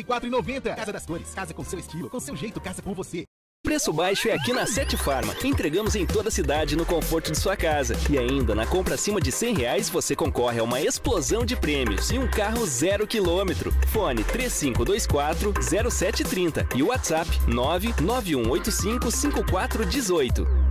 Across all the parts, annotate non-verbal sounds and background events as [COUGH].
R$ Casa das Cores, casa com seu estilo, com seu jeito, casa com você. Preço baixo é aqui na Sete Farma. Entregamos em toda a cidade no conforto de sua casa. E ainda, na compra acima de 100 reais, você concorre a uma explosão de prêmios e um carro zero quilômetro. Fone 3524 0730 e WhatsApp 99185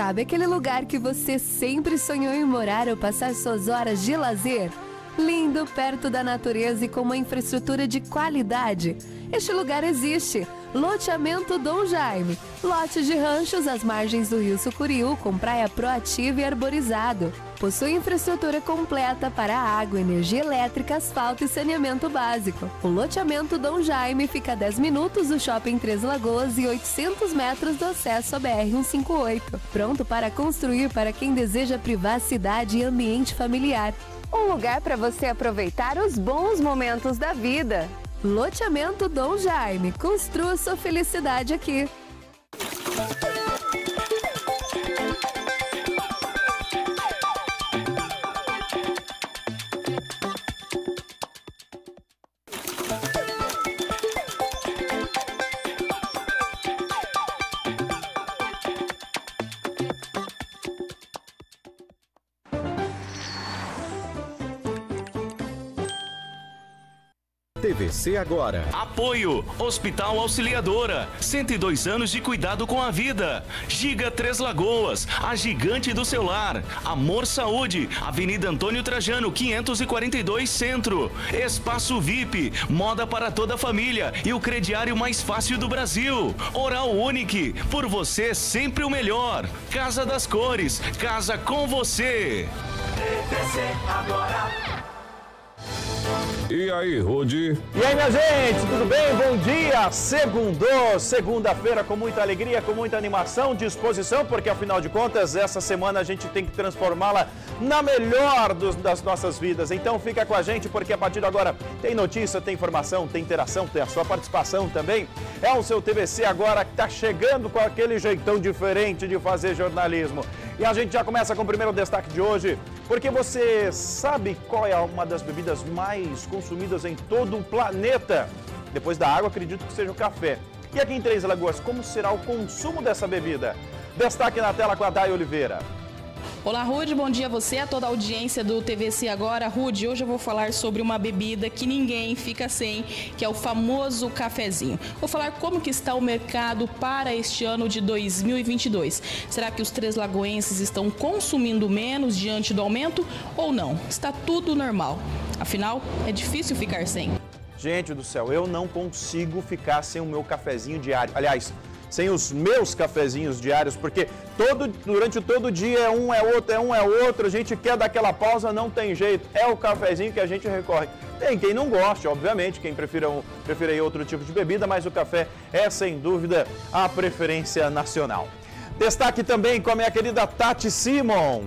Sabe aquele lugar que você sempre sonhou em morar ou passar suas horas de lazer? Lindo, perto da natureza e com uma infraestrutura de qualidade. Este lugar existe. Loteamento Dom Jaime. Lote de ranchos às margens do rio Sucuriú, com praia proativa e arborizado. Possui infraestrutura completa para água, energia elétrica, asfalto e saneamento básico. O loteamento Dom Jaime fica a 10 minutos do Shopping Três Lagoas e 800 metros do acesso à BR-158. Pronto para construir para quem deseja privacidade e ambiente familiar. Um lugar para você aproveitar os bons momentos da vida. Loteamento Dom Jaime. Construa sua felicidade aqui. TVC agora. Apoio Hospital Auxiliadora. 102 anos de cuidado com a vida. Giga Três Lagoas, a gigante do celular. Amor Saúde, Avenida Antônio Trajano, 542 Centro. Espaço VIP, moda para toda a família e o crediário mais fácil do Brasil. Oral Unique, por você sempre o melhor. Casa das Cores, casa com você. Agora. E aí, Rudy? E aí, minha gente, tudo bem? Bom dia! Segundou, segunda-feira com muita alegria, com muita animação, disposição, porque afinal de contas, essa semana a gente tem que transformá-la na melhor dos, das nossas vidas. Então fica com a gente, porque a partir de agora tem notícia, tem informação, tem interação, tem a sua participação também. É o seu TVC agora que está chegando com aquele jeitão diferente de fazer jornalismo. E a gente já começa com o primeiro destaque de hoje, porque você sabe qual é uma das bebidas mais consumidas em todo o planeta? Depois da água, acredito que seja o café. E aqui em Três Lagoas, como será o consumo dessa bebida? Destaque na tela com a Day Oliveira. Olá, Rude, bom dia a você, a toda a audiência do TVC Agora. Rude, hoje eu vou falar sobre uma bebida que ninguém fica sem, que é o famoso cafezinho. Vou falar como que está o mercado para este ano de 2022. Será que os três lagoenses estão consumindo menos diante do aumento ou não? Está tudo normal. Afinal, é difícil ficar sem. Gente do céu, eu não consigo ficar sem o meu cafezinho diário. Aliás, sem os meus cafezinhos diários, porque todo, durante todo o dia é um, é outro, é um, é outro, a gente quer dar aquela pausa, não tem jeito, é o cafezinho que a gente recorre. Tem quem não goste, obviamente, quem prefira, um, prefira outro tipo de bebida, mas o café é sem dúvida a preferência nacional. Destaque também com a minha querida Tati Simon.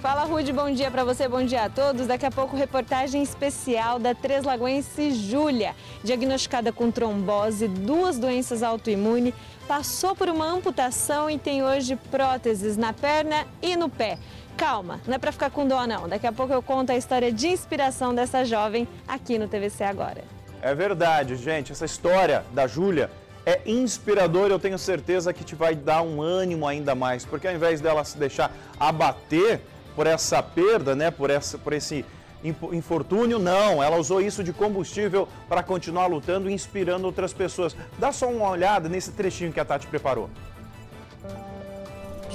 Fala Rude, bom dia para você, bom dia a todos. Daqui a pouco reportagem especial da Três Lagoense Júlia, diagnosticada com trombose, duas doenças autoimunes, passou por uma amputação e tem hoje próteses na perna e no pé. Calma, não é para ficar com dó não. Daqui a pouco eu conto a história de inspiração dessa jovem aqui no TVC agora. É verdade, gente, essa história da Júlia é inspiradora, eu tenho certeza que te vai dar um ânimo ainda mais, porque ao invés dela se deixar abater por essa perda, né, por, essa, por esse infortúnio, não. Ela usou isso de combustível para continuar lutando e inspirando outras pessoas. Dá só uma olhada nesse trechinho que a Tati preparou.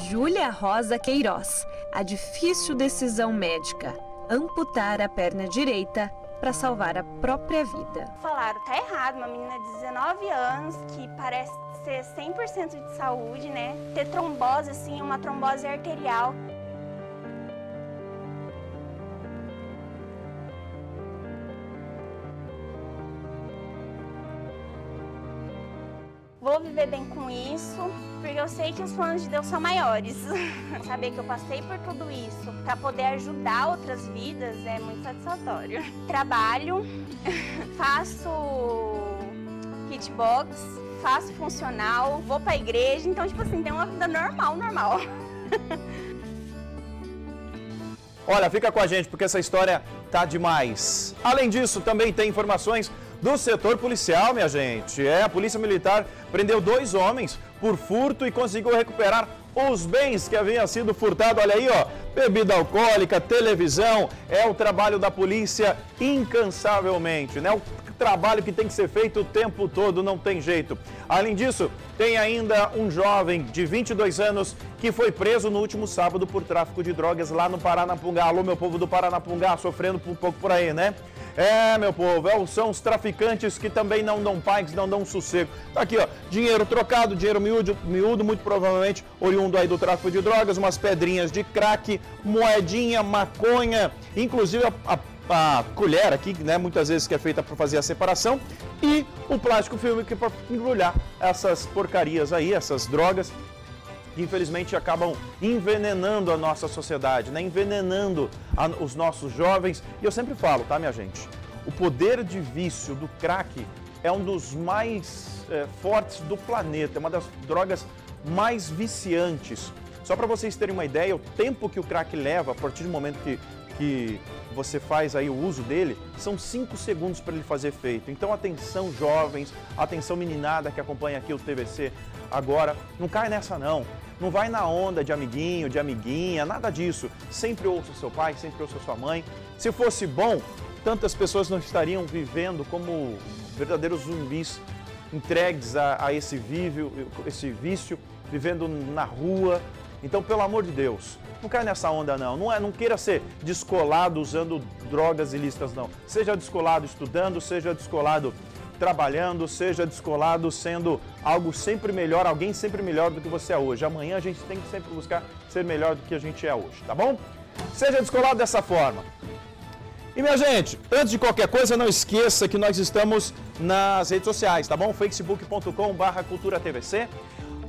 Júlia Rosa Queiroz. A difícil decisão médica: amputar a perna direita para salvar a própria vida. Falaram, tá errado, uma menina de 19 anos que parece ser 100% de saúde, né? Ter trombose, assim, uma trombose arterial. Vou viver bem com isso, porque eu sei que os planos de Deus são maiores. [LAUGHS] Saber que eu passei por tudo isso para poder ajudar outras vidas é muito satisfatório. Trabalho, [LAUGHS] faço hitbox, faço funcional, vou pra igreja, então, tipo assim, tem uma vida normal, normal. [LAUGHS] Olha, fica com a gente porque essa história tá demais. Além disso, também tem informações do setor policial, minha gente. É, a Polícia Militar prendeu dois homens por furto e conseguiu recuperar os bens que haviam sido furtados. Olha aí, ó, bebida alcoólica, televisão. É o trabalho da polícia incansavelmente, né? O trabalho que tem que ser feito o tempo todo, não tem jeito. Além disso, tem ainda um jovem de 22 anos que foi preso no último sábado por tráfico de drogas lá no Paranapungá. Alô, meu povo do Paranapungá, sofrendo um pouco por aí, né? É, meu povo, é, são os traficantes que também não dão paz, não dão sossego. Tá aqui, ó, dinheiro trocado, dinheiro miúdo, miúdo, muito provavelmente oriundo aí do tráfico de drogas, umas pedrinhas de crack, moedinha, maconha, inclusive a, a a colher aqui, né, muitas vezes que é feita para fazer a separação, e o plástico filme que é para embrulhar essas porcarias aí, essas drogas que infelizmente acabam envenenando a nossa sociedade, né? envenenando a, os nossos jovens. E eu sempre falo, tá, minha gente? O poder de vício do crack é um dos mais é, fortes do planeta, é uma das drogas mais viciantes. Só para vocês terem uma ideia, o tempo que o crack leva, a partir do momento que, que você faz aí o uso dele, são 5 segundos para ele fazer efeito. Então atenção jovens, atenção meninada que acompanha aqui o TVC agora, não cai nessa não. Não vai na onda de amiguinho, de amiguinha, nada disso. Sempre ouça seu pai, sempre ouça sua mãe. Se fosse bom, tantas pessoas não estariam vivendo como verdadeiros zumbis entregues a, a esse, vício, esse vício, vivendo na rua. Então, pelo amor de Deus, não cai nessa onda não. Não, é, não queira ser descolado usando drogas ilícitas não. Seja descolado estudando, seja descolado trabalhando, seja descolado sendo algo sempre melhor, alguém sempre melhor do que você é hoje. Amanhã a gente tem que sempre buscar ser melhor do que a gente é hoje, tá bom? Seja descolado dessa forma. E minha gente, antes de qualquer coisa, não esqueça que nós estamos nas redes sociais, tá bom? facebook.com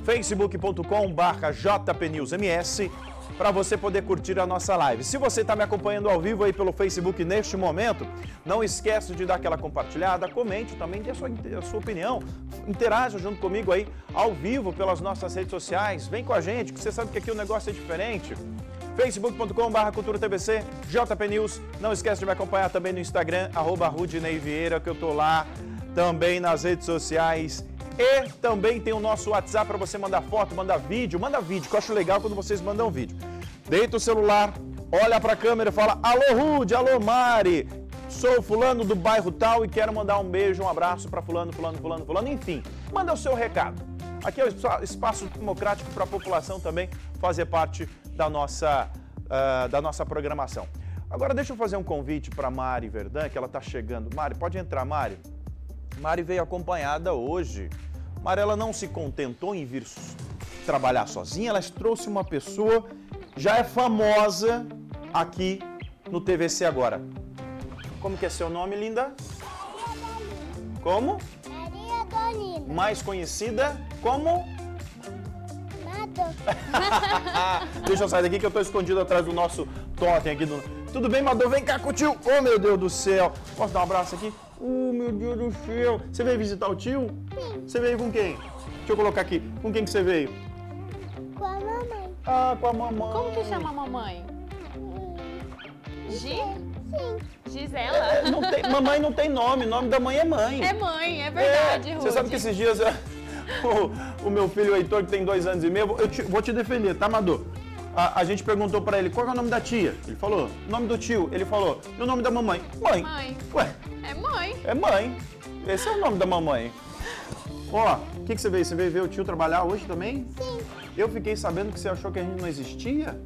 barra cultura tvc, facebook.com barra jpnewsms, para você poder curtir a nossa live. Se você está me acompanhando ao vivo aí pelo Facebook neste momento, não esqueça de dar aquela compartilhada, comente também, dê a sua, a sua opinião, interaja junto comigo aí ao vivo pelas nossas redes sociais, vem com a gente, que você sabe que aqui o negócio é diferente facebook.com.br cultura TVC, JP News. Não esquece de me acompanhar também no Instagram, arroba Vieira, que eu tô lá também nas redes sociais. E também tem o nosso WhatsApp para você mandar foto, mandar vídeo. Manda vídeo, que eu acho legal quando vocês mandam vídeo. Deita o celular, olha para a câmera e fala: Alô, Rude, alô, Mari. Sou fulano do bairro tal e quero mandar um beijo, um abraço para fulano, fulano, fulano, fulano. Enfim, manda o seu recado. Aqui é o espaço democrático para a população também fazer parte da nossa, uh, da nossa programação. Agora deixa eu fazer um convite para Mari Verdun, que ela está chegando. Mari, pode entrar, Mari. Mari veio acompanhada hoje. Mari, ela não se contentou em vir trabalhar sozinha, ela trouxe uma pessoa, já é famosa aqui no TVC agora. Como que é seu nome, linda? Como? Maria Donina. Mais conhecida como? Mado. [LAUGHS] Deixa eu sair daqui que eu tô escondido atrás do nosso totem aqui. Do... Tudo bem, Madô? Vem cá com o tio. Oh, meu Deus do céu. Posso dar um abraço aqui? Oh, meu Deus do céu. Você veio visitar o tio? Sim. Você veio com quem? Deixa eu colocar aqui. Com quem que você veio? Com a mamãe. Ah, com a mamãe. Como que chama a mamãe? Gi? Sim. Gisela? É, não tem, mamãe não tem nome, o nome da mãe é mãe. É mãe, é verdade, É. Você sabe que esses dias [LAUGHS] o, o meu filho Heitor, que tem dois anos e meio, eu te- vou te defender, tá, Amador? A, a gente perguntou pra ele qual é o nome da tia. Ele falou, o nome do tio. Ele falou, e o nome da mamãe? Mãe. Mãe. Ué, É mãe. é mãe. Esse é o nome da mamãe. Ó, o que, que você veio? Você veio ver o tio trabalhar hoje também? Sim. Eu fiquei sabendo que você achou que a gente não existia?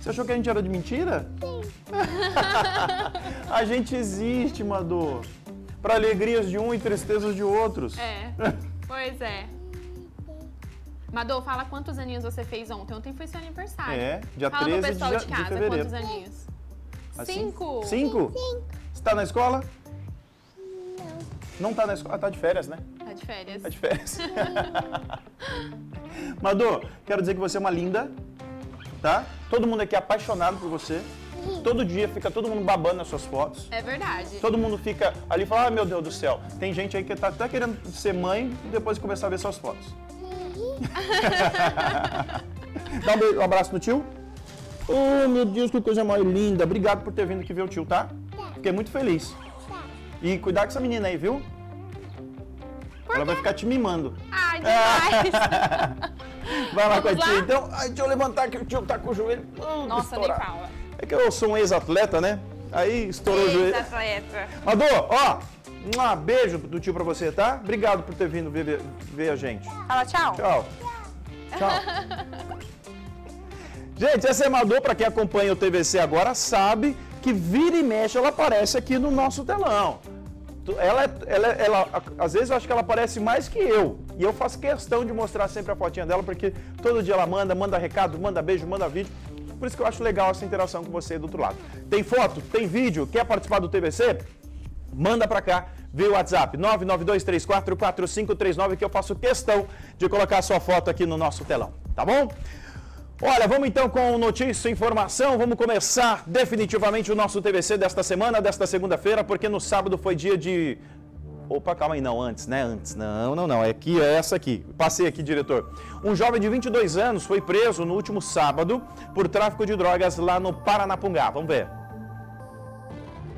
Você achou que a gente era de mentira? Sim. [LAUGHS] a gente existe, Madô. Para alegrias de um e tristezas de outros. É. [LAUGHS] Pois é. Madô, fala quantos aninhos você fez ontem. Ontem foi seu aniversário. É, dia fala 13 pro pessoal de de, ja- de casa fevereiro. quantos aninhos. Assim? Cinco. Cinco? Você tá na escola? Não. Não tá na escola. Ah, tá de férias, né? Tá de férias. Tá de férias. [LAUGHS] Madô, quero dizer que você é uma linda, tá? Todo mundo aqui é apaixonado por você. Todo dia fica todo mundo babando nas suas fotos. É verdade. Todo mundo fica ali e fala, ah, meu Deus do céu. Tem gente aí que tá até querendo ser mãe e depois começar a ver suas fotos. [LAUGHS] Dá um, beijo- um abraço no tio. Oh, meu Deus, que coisa mais linda. Obrigado por ter vindo aqui ver o tio, tá? Fiquei muito feliz. E cuidar com essa menina aí, viu? Ela vai ficar te mimando. Ai, demais. [LAUGHS] Vai lá com a Vamos tia. lá? Então, ai, deixa eu levantar que o tio tá com o joelho. uh, Nossa, nem fala. É que eu sou um ex-atleta, né? Aí estourou o joelho. Ex-atleta. Madu, ó, um beijo do tio pra você, tá? Obrigado por ter vindo ver, ver- a gente. Fala tchau. Tchau. Tchau. Gente, essa é a Madu, pra quem acompanha o TVC agora, sabe que vira e mexe ela aparece aqui no nosso telão. Ela, é- ela, é- ela, às vezes eu acho que ela aparece mais que eu. E eu faço questão de mostrar sempre a fotinha dela, porque todo dia ela manda, manda recado, manda beijo, manda vídeo. Por isso que eu acho legal essa interação com você do outro lado. Tem foto, tem vídeo, quer participar do TVC? Manda pra cá via WhatsApp 992344539 que eu faço questão de colocar a sua foto aqui no nosso telão, tá bom? Olha, vamos então com notícia e informação. Vamos começar definitivamente o nosso TVC desta semana, desta segunda-feira, porque no sábado foi dia de. Opa, calma aí, não, antes, né? Antes. Não, não, não. É aqui, é essa aqui. Passei aqui, diretor. Um jovem de 22 anos foi preso no último sábado por tráfico de drogas lá no Paranapungá. Vamos ver.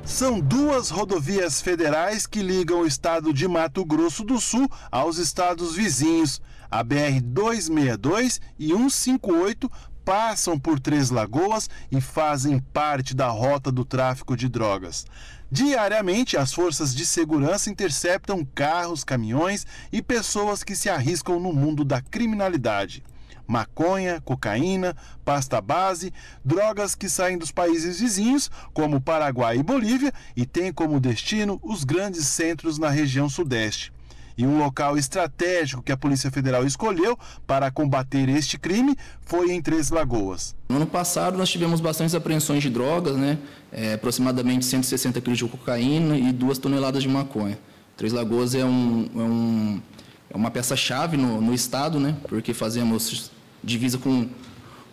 São duas rodovias federais que ligam o estado de Mato Grosso do Sul aos estados vizinhos. A BR-262 e 158 passam por Três Lagoas e fazem parte da rota do tráfico de drogas. Diariamente, as forças de segurança interceptam carros, caminhões e pessoas que se arriscam no mundo da criminalidade maconha, cocaína, pasta base, drogas que saem dos países vizinhos, como Paraguai e Bolívia, e têm como destino os grandes centros na região sudeste. E um local estratégico que a Polícia Federal escolheu para combater este crime foi em Três Lagoas. No ano passado nós tivemos bastantes apreensões de drogas, né? É, aproximadamente 160 quilos de cocaína e 2 toneladas de maconha. Três Lagoas é, um, é, um, é uma peça-chave no, no estado, né? Porque fazemos divisa com,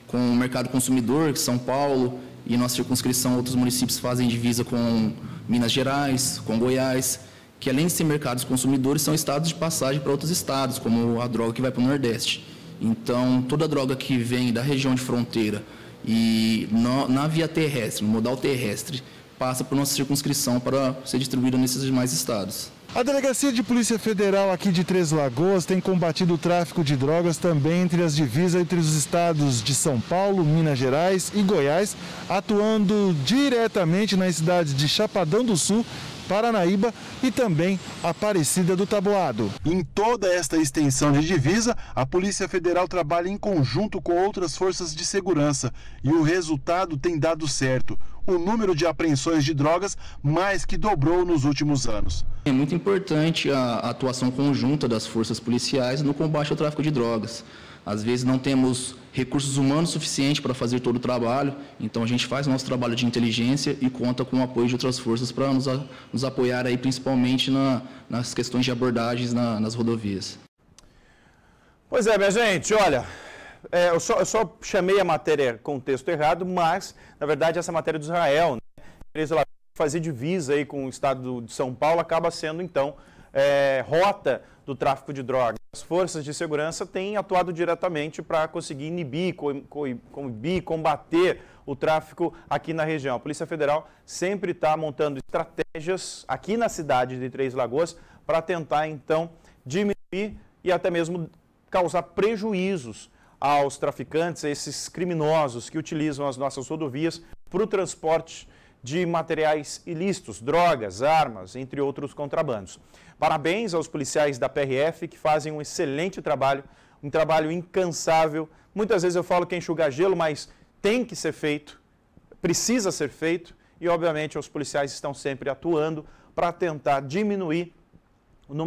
com o mercado consumidor, que São Paulo e nossa circunscrição, outros municípios fazem divisa com Minas Gerais, com Goiás, que além de ser mercados consumidores, são estados de passagem para outros estados, como a droga que vai para o Nordeste. Então, toda droga que vem da região de fronteira e no, na via terrestre, no modal terrestre, passa por nossa circunscrição para ser distribuída nesses demais estados. A Delegacia de Polícia Federal aqui de Três Lagoas tem combatido o tráfico de drogas também entre as divisas entre os estados de São Paulo, Minas Gerais e Goiás, atuando diretamente nas cidades de Chapadão do Sul, Paranaíba e também Aparecida do Taboado. Em toda esta extensão de divisa, a Polícia Federal trabalha em conjunto com outras forças de segurança e o resultado tem dado certo. O número de apreensões de drogas mais que dobrou nos últimos anos. É muito importante a atuação conjunta das forças policiais no combate ao tráfico de drogas. Às vezes não temos recursos humanos suficientes para fazer todo o trabalho, então a gente faz nosso trabalho de inteligência e conta com o apoio de outras forças para nos, nos apoiar aí, principalmente na- nas questões de abordagens na- nas rodovias. Pois é, minha gente, olha, é, eu, só, eu só chamei a matéria com texto errado, mas, na verdade, essa matéria do Israel, né? Fazer divisa aí com o estado de São Paulo acaba sendo, então, é, rota do tráfico de drogas. As forças de segurança têm atuado diretamente para conseguir inibir, combater o tráfico aqui na região. A Polícia Federal sempre está montando estratégias aqui na cidade de Três Lagoas para tentar, então, diminuir e até mesmo causar prejuízos aos traficantes, a esses criminosos que utilizam as nossas rodovias para o transporte de materiais ilícitos, drogas, armas, entre outros contrabandos. Parabéns aos policiais da PRF que fazem um excelente trabalho, um trabalho incansável. Muitas vezes eu falo que é enxugar gelo, mas tem que ser feito, precisa ser feito e, obviamente, os policiais estão sempre atuando para tentar diminuir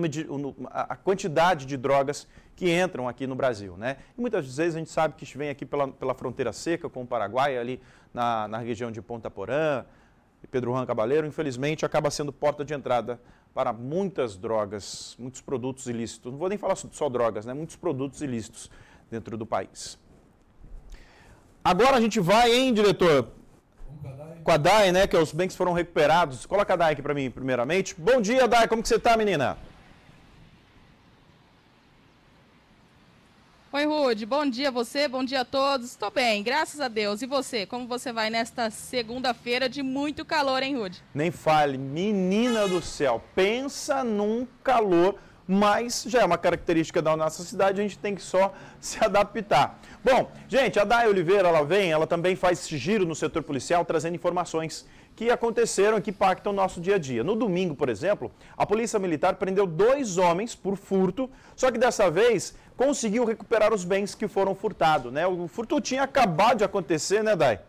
de, a quantidade de drogas que entram aqui no Brasil. Né? E muitas vezes a gente sabe que vem aqui pela, pela fronteira seca com o Paraguai, ali na, na região de Ponta Porã, Pedro Juan Cabaleiro, infelizmente acaba sendo porta de entrada para muitas drogas, muitos produtos ilícitos. Não vou nem falar só drogas, né? muitos produtos ilícitos dentro do país. Agora a gente vai, hein, diretor? Com a Dai, né? Que os bens foram recuperados. Coloca a Dai aqui para mim, primeiramente. Bom dia, Dai. Como que você tá, menina? Oi, Rude. Bom dia a você, bom dia a todos. Estou bem, graças a Deus. E você, como você vai nesta segunda-feira de muito calor, hein, Rude? Nem fale, menina do céu, pensa num calor, mas já é uma característica da nossa cidade, a gente tem que só [LAUGHS] se adaptar. Bom, gente, a Day Oliveira, ela vem, ela também faz giro no setor policial, trazendo informações que aconteceram e que impactam o nosso dia a dia. No domingo, por exemplo, a Polícia Militar prendeu dois homens por furto, só que dessa vez conseguiu recuperar os bens que foram furtados. Né? O furto tinha acabado de acontecer, né, Dai?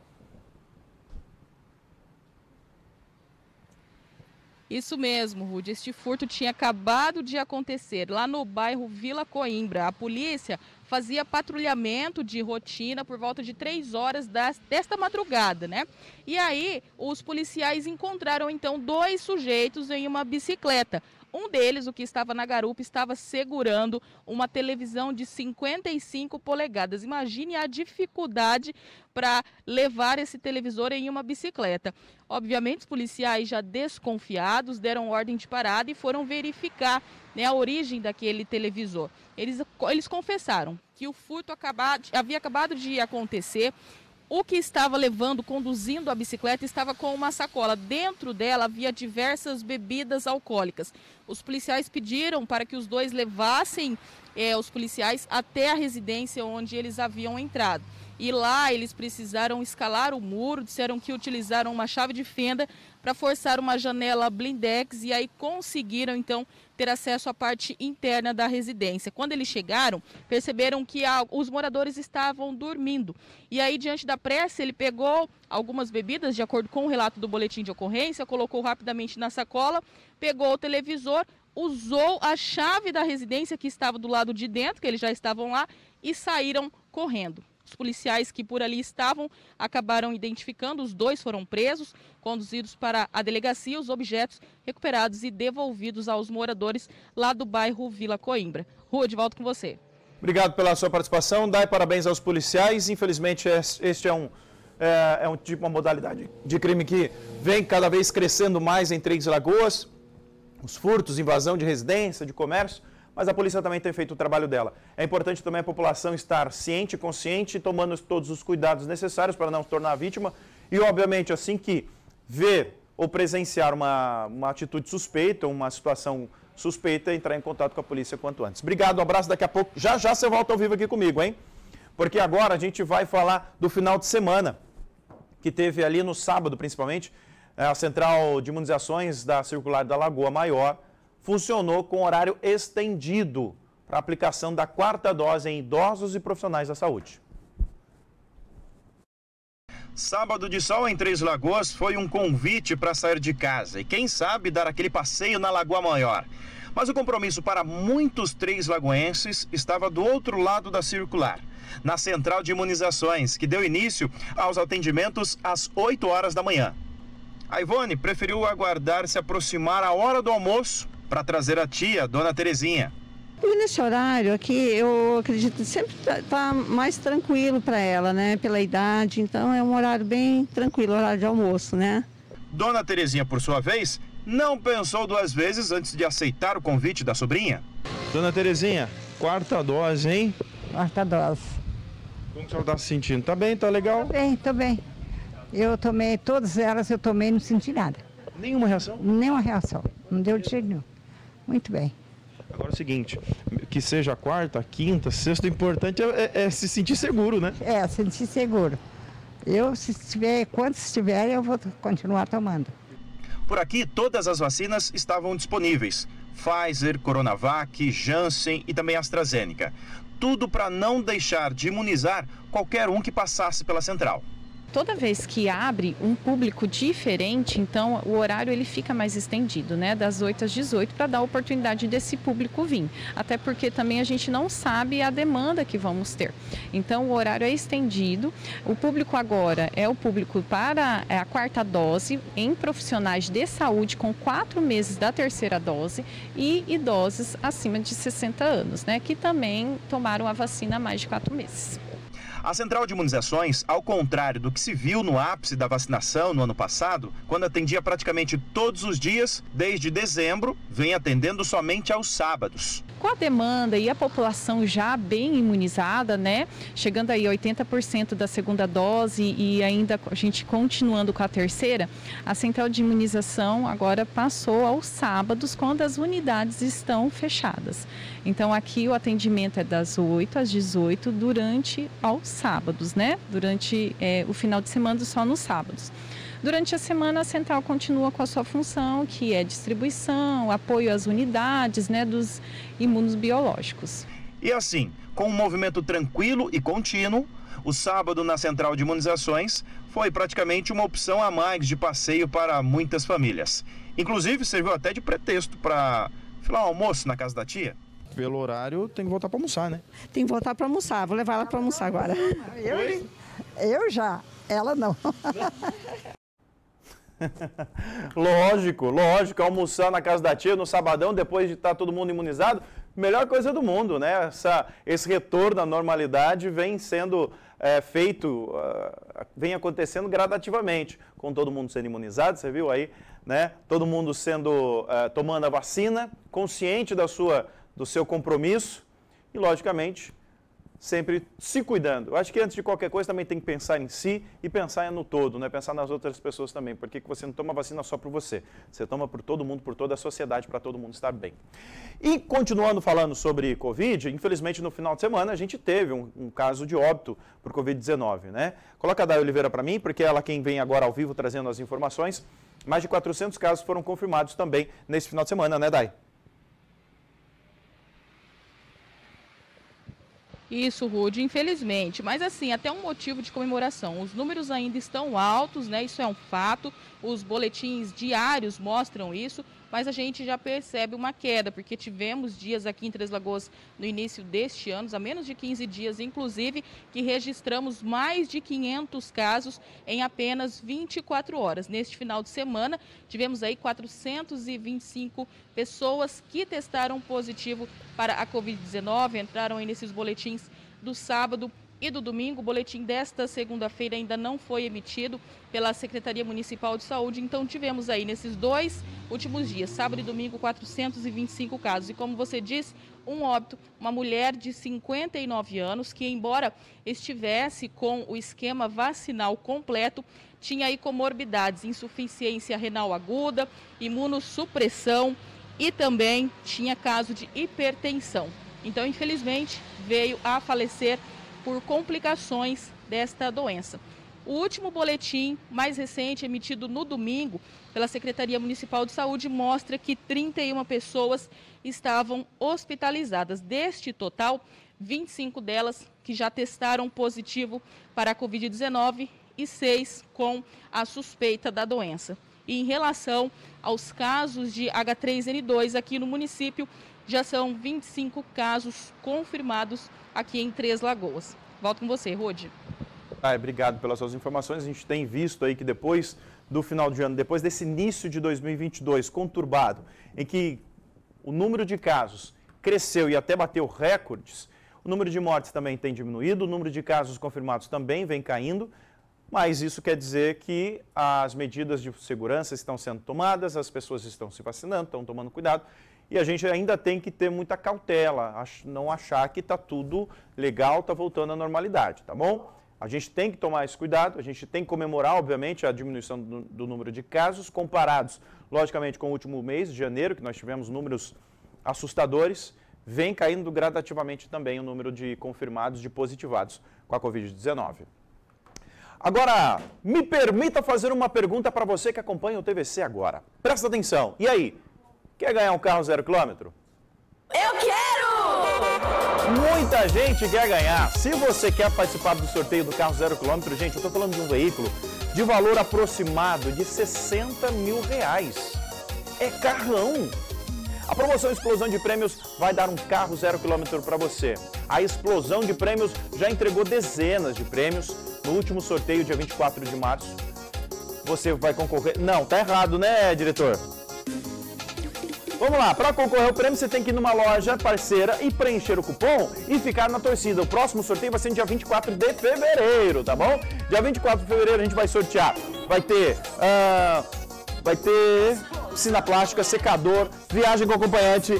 Isso mesmo, Rude. Este furto tinha acabado de acontecer lá no bairro Vila Coimbra. A polícia fazia patrulhamento de rotina por volta de três horas das, desta madrugada, né? E aí, os policiais encontraram então dois sujeitos em uma bicicleta. Um deles, o que estava na garupa, estava segurando uma televisão de 55 polegadas. Imagine a dificuldade para levar esse televisor em uma bicicleta. Obviamente, os policiais já desconfiados deram ordem de parada e foram verificar né, a origem daquele televisor. Eles, eles confessaram que o furto acabado, havia acabado de acontecer o que estava levando, conduzindo a bicicleta, estava com uma sacola. Dentro dela havia diversas bebidas alcoólicas. Os policiais pediram para que os dois levassem é, os policiais até a residência onde eles haviam entrado. E lá eles precisaram escalar o muro, disseram que utilizaram uma chave de fenda para forçar uma janela blindex e aí conseguiram então ter acesso à parte interna da residência. Quando eles chegaram, perceberam que os moradores estavam dormindo. E aí, diante da pressa, ele pegou algumas bebidas, de acordo com o relato do boletim de ocorrência, colocou rapidamente na sacola, pegou o televisor, usou a chave da residência que estava do lado de dentro, que eles já estavam lá, e saíram correndo. Os policiais que por ali estavam acabaram identificando, os dois foram presos, conduzidos para a delegacia, os objetos recuperados e devolvidos aos moradores lá do bairro Vila Coimbra. Rua, de volta com você. Obrigado pela sua participação, dai parabéns aos policiais. Infelizmente, este é um, é, é um tipo, uma modalidade de crime que vem cada vez crescendo mais em Três Lagoas. Os furtos, invasão de residência, de comércio mas a polícia também tem feito o trabalho dela. É importante também a população estar ciente, consciente, tomando todos os cuidados necessários para não se tornar vítima e, obviamente, assim que ver ou presenciar uma, uma atitude suspeita, uma situação suspeita, entrar em contato com a polícia quanto antes. Obrigado, um abraço, daqui a pouco, já já você volta ao vivo aqui comigo, hein? Porque agora a gente vai falar do final de semana, que teve ali no sábado, principalmente, a central de imunizações da Circular da Lagoa Maior, funcionou com horário estendido para aplicação da quarta dose em idosos e profissionais da saúde. Sábado de sol em Três Lagoas foi um convite para sair de casa e, quem sabe, dar aquele passeio na Lagoa Maior. Mas o compromisso para muitos três lagoenses estava do outro lado da circular, na central de imunizações, que deu início aos atendimentos às 8 horas da manhã. A Ivone preferiu aguardar se aproximar a hora do almoço para trazer a tia, Dona Terezinha. E nesse horário aqui, eu acredito que sempre está tá mais tranquilo para ela, né? Pela idade, então é um horário bem tranquilo, horário de almoço, né? Dona Terezinha, por sua vez, não pensou duas vezes antes de aceitar o convite da sobrinha. Dona Terezinha, quarta dose, hein? Quarta dose. Como que a senhora está se sentindo? Tá bem, tá legal? Tô bem, tô bem. Eu tomei, todas elas eu tomei e não senti nada. Nenhuma reação? Nenhuma reação, não deu de jeito nenhum. Muito bem. Agora é o seguinte, que seja a quarta, a quinta, sexta, o importante é, é, é, se sentir seguro, né? É, sentir seguro. Eu, se tiver, quantos estiver, eu vou continuar tomando. Por aqui, todas as vacinas estavam disponíveis. Pfizer, Coronavac, Janssen e também AstraZeneca. Tudo para não deixar de imunizar qualquer um que passasse pela central toda vez que abre um público diferente, então o horário ele fica mais estendido, né, das 8 às 18 para dar oportunidade desse público vir. Até porque também a gente não sabe a demanda que vamos ter. Então o horário é estendido. O público agora é o público para é, a quarta dose em profissionais de saúde com quatro meses da terceira dose e idosos acima de 60 anos, né, que também tomaram a vacina há mais de quatro meses. A central de imunizações, ao contrário do que se viu no ápice da vacinação no ano passado, quando atendia praticamente todos os dias, desde dezembro, vem atendendo somente aos sábados. Com a demanda e a população já bem imunizada, né? Chegando aí 80% da segunda dose e ainda a gente continuando com a terceira, a central de imunização agora passou aos sábados, quando as unidades estão fechadas. Então aqui o atendimento é das 8 às 18 durante aos sábados, né? Durante é, o final de semana só nos sábados. Durante a semana, a central continua com a sua função, que é distribuição, apoio às unidades né, dos imunos biológicos. E assim, com um movimento tranquilo e contínuo, o sábado na central de imunizações foi praticamente uma opção a mais de passeio para muitas famílias. Inclusive, serviu até de pretexto para falar um almoço na casa da tia. Pelo horário, tem que voltar para almoçar, né? Tem que voltar para almoçar. Vou levar ela para almoçar agora. Eu, eu já, ela não. [LAUGHS] lógico, lógico, almoçar na casa da tia no sabadão depois de estar todo mundo imunizado, melhor coisa do mundo, né? Essa, esse retorno à normalidade vem sendo é, feito, uh, vem acontecendo gradativamente, com todo mundo sendo imunizado, você viu aí, né? Todo mundo sendo, uh, tomando a vacina, consciente da sua, do seu compromisso e, logicamente, sempre se cuidando. Eu acho que antes de qualquer coisa também tem que pensar em si e pensar no todo, né? pensar nas outras pessoas também. Porque você não toma vacina só por você, você toma por todo mundo, por toda a sociedade, para todo mundo estar bem. E continuando falando sobre Covid, infelizmente no final de semana a gente teve um, um caso de óbito por Covid-19. Né? Coloca a Day Oliveira para mim, porque ela quem vem agora ao vivo trazendo as informações. Mais de 400 casos foram confirmados também nesse final de semana, né, Dai? Isso, Rude, infelizmente. Mas assim, até um motivo de comemoração. Os números ainda estão altos, né? Isso é um fato. Os boletins diários mostram isso, mas a gente já percebe uma queda, porque tivemos dias aqui em Três Lagoas no início deste ano, há menos de 15 dias, inclusive, que registramos mais de 500 casos em apenas 24 horas. Neste final de semana, tivemos aí 425 pessoas que testaram positivo para a Covid-19, entraram aí nesses boletins do sábado e do domingo. O boletim desta segunda-feira ainda não foi emitido pela Secretaria Municipal de Saúde, então tivemos aí nesses dois últimos dias, sábado e domingo, 425 casos. E como você disse, um óbito, uma mulher de 59 anos que, embora estivesse com o esquema vacinal completo, tinha aí comorbidades, insuficiência renal aguda, imunossupressão e também tinha caso de hipertensão. Então, infelizmente, veio a falecer por complicações desta doença. O último boletim mais recente, emitido no domingo pela Secretaria Municipal de Saúde, mostra que 31 pessoas estavam hospitalizadas. Deste total, 25 delas que já testaram positivo para a Covid-19 e seis com a suspeita da doença. E em relação aos casos de H3N2 aqui no município, já são 25 casos confirmados aqui em Três Lagoas. Volto com você, Rode. Ah, obrigado pelas suas informações. A gente tem visto aí que depois do final de ano, depois desse início de 2022 conturbado, em que o número de casos cresceu e até bateu recordes, o número de mortes também tem diminuído, o número de casos confirmados também vem caindo, mas isso quer dizer que as medidas de segurança estão sendo tomadas, as pessoas estão se vacinando, estão tomando cuidado e a gente ainda tem que ter muita cautela, não achar que está tudo legal, está voltando à normalidade, tá bom? A gente tem que tomar esse cuidado, a gente tem que comemorar, obviamente, a diminuição do, do número de casos, comparados, logicamente, com o último mês de janeiro, que nós tivemos números assustadores, vem caindo gradativamente também o número de confirmados, de positivados com a Covid-19. Agora, me permita fazer uma pergunta para você que acompanha o TVC agora. Presta atenção. E aí, Quer ganhar um carro zero quilômetro? Eu quero! Muita gente quer ganhar. Se você quer participar do sorteio do carro zero quilômetro, gente, eu estou falando de um veículo de valor aproximado de 60 mil reais. É carrão! A promoção Explosão de Prêmios vai dar um carro zero quilômetro para você. A Explosão de Prêmios já entregou dezenas de prêmios no último sorteio, dia 24 de março. Você vai concorrer. Não, tá errado, né, diretor? Vamos lá, para concorrer ao prêmio você tem que ir numa loja parceira e preencher o cupom e ficar na torcida. O próximo sorteio vai ser no dia 24 de fevereiro, tá bom? Dia 24 de fevereiro a gente vai sortear. Vai ter. Uh, vai ter piscina plástica, secador, viagem com acompanhante,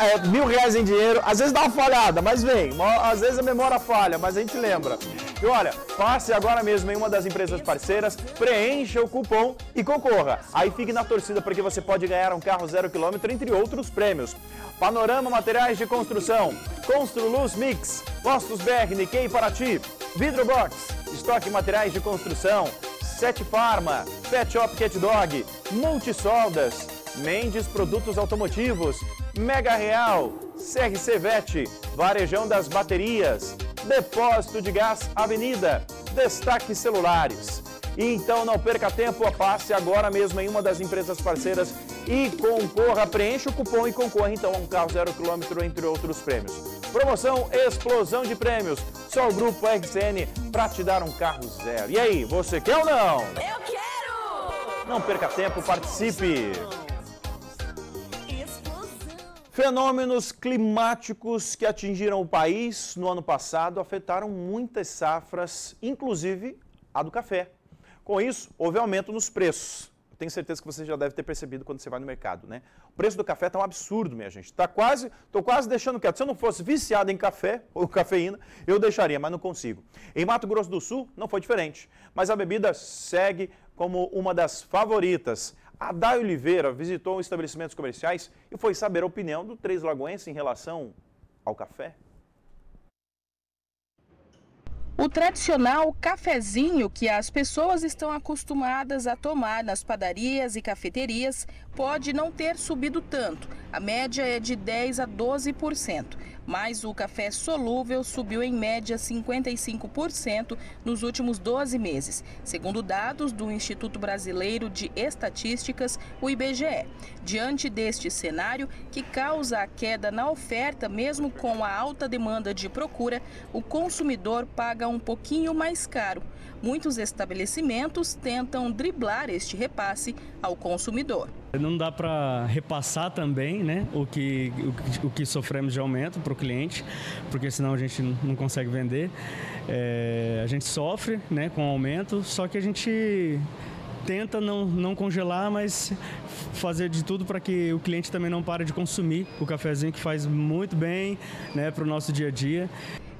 é, mil reais em dinheiro. Às vezes dá uma falhada, mas vem. Às vezes a memória falha, mas a gente lembra. E olha, passe agora mesmo em uma das empresas parceiras, preencha o cupom e concorra. Aí fique na torcida porque você pode ganhar um carro zero quilômetro, entre outros prêmios. Panorama Materiais de Construção, Construluz Mix, Postos BR, Nikkei Paraty, Vidrobox, Estoque Materiais de Construção, Sete Farma, Pet Shop Cat Dog, Multisoldas, Mendes Produtos Automotivos, Mega Real, CRC Vet, Varejão das Baterias, Depósito de Gás Avenida, Destaque Celulares. E então não perca tempo, passe agora mesmo em uma das empresas parceiras e concorra, preencha o cupom e concorra então a um carro zero quilômetro, entre outros prêmios. Promoção Explosão de Prêmios, só o Grupo RCN para te dar um carro zero. E aí, você quer ou não? Eu quero! Não perca tempo, participe! Fenômenos climáticos que atingiram o país no ano passado afetaram muitas safras, inclusive a do café. Com isso, houve aumento nos preços. Tenho certeza que você já deve ter percebido quando você vai no mercado, né? O preço do café está um absurdo, minha gente. Tá quase, estou quase deixando quieto. Se eu não fosse viciado em café [LAUGHS] ou cafeína, eu deixaria, mas não consigo. Em Mato Grosso do Sul não foi diferente, mas a bebida segue como uma das favoritas. A Day Oliveira visitou estabelecimentos comerciais e foi saber a opinião do Três Lagoense em relação ao café. O tradicional cafezinho que as pessoas estão acostumadas a tomar nas padarias e cafeterias pode não ter subido tanto. A média é de 10 a 12% mas o café solúvel subiu em média 55% nos últimos 12 meses, segundo dados do Instituto Brasileiro de Estatísticas, o IBGE. Diante deste cenário, que causa a queda na oferta, mesmo com a alta demanda de procura, o consumidor paga um pouquinho mais caro. Muitos estabelecimentos tentam driblar este repasse ao consumidor. Não dá para repassar também né, o, que, o, o que sofremos de aumento para o cliente, porque senão a gente não consegue vender. É, a gente sofre né, com o aumento, só que a gente tenta não, não congelar, mas fazer de tudo para que o cliente também não pare de consumir o cafezinho que faz muito bem né, para o nosso dia a dia.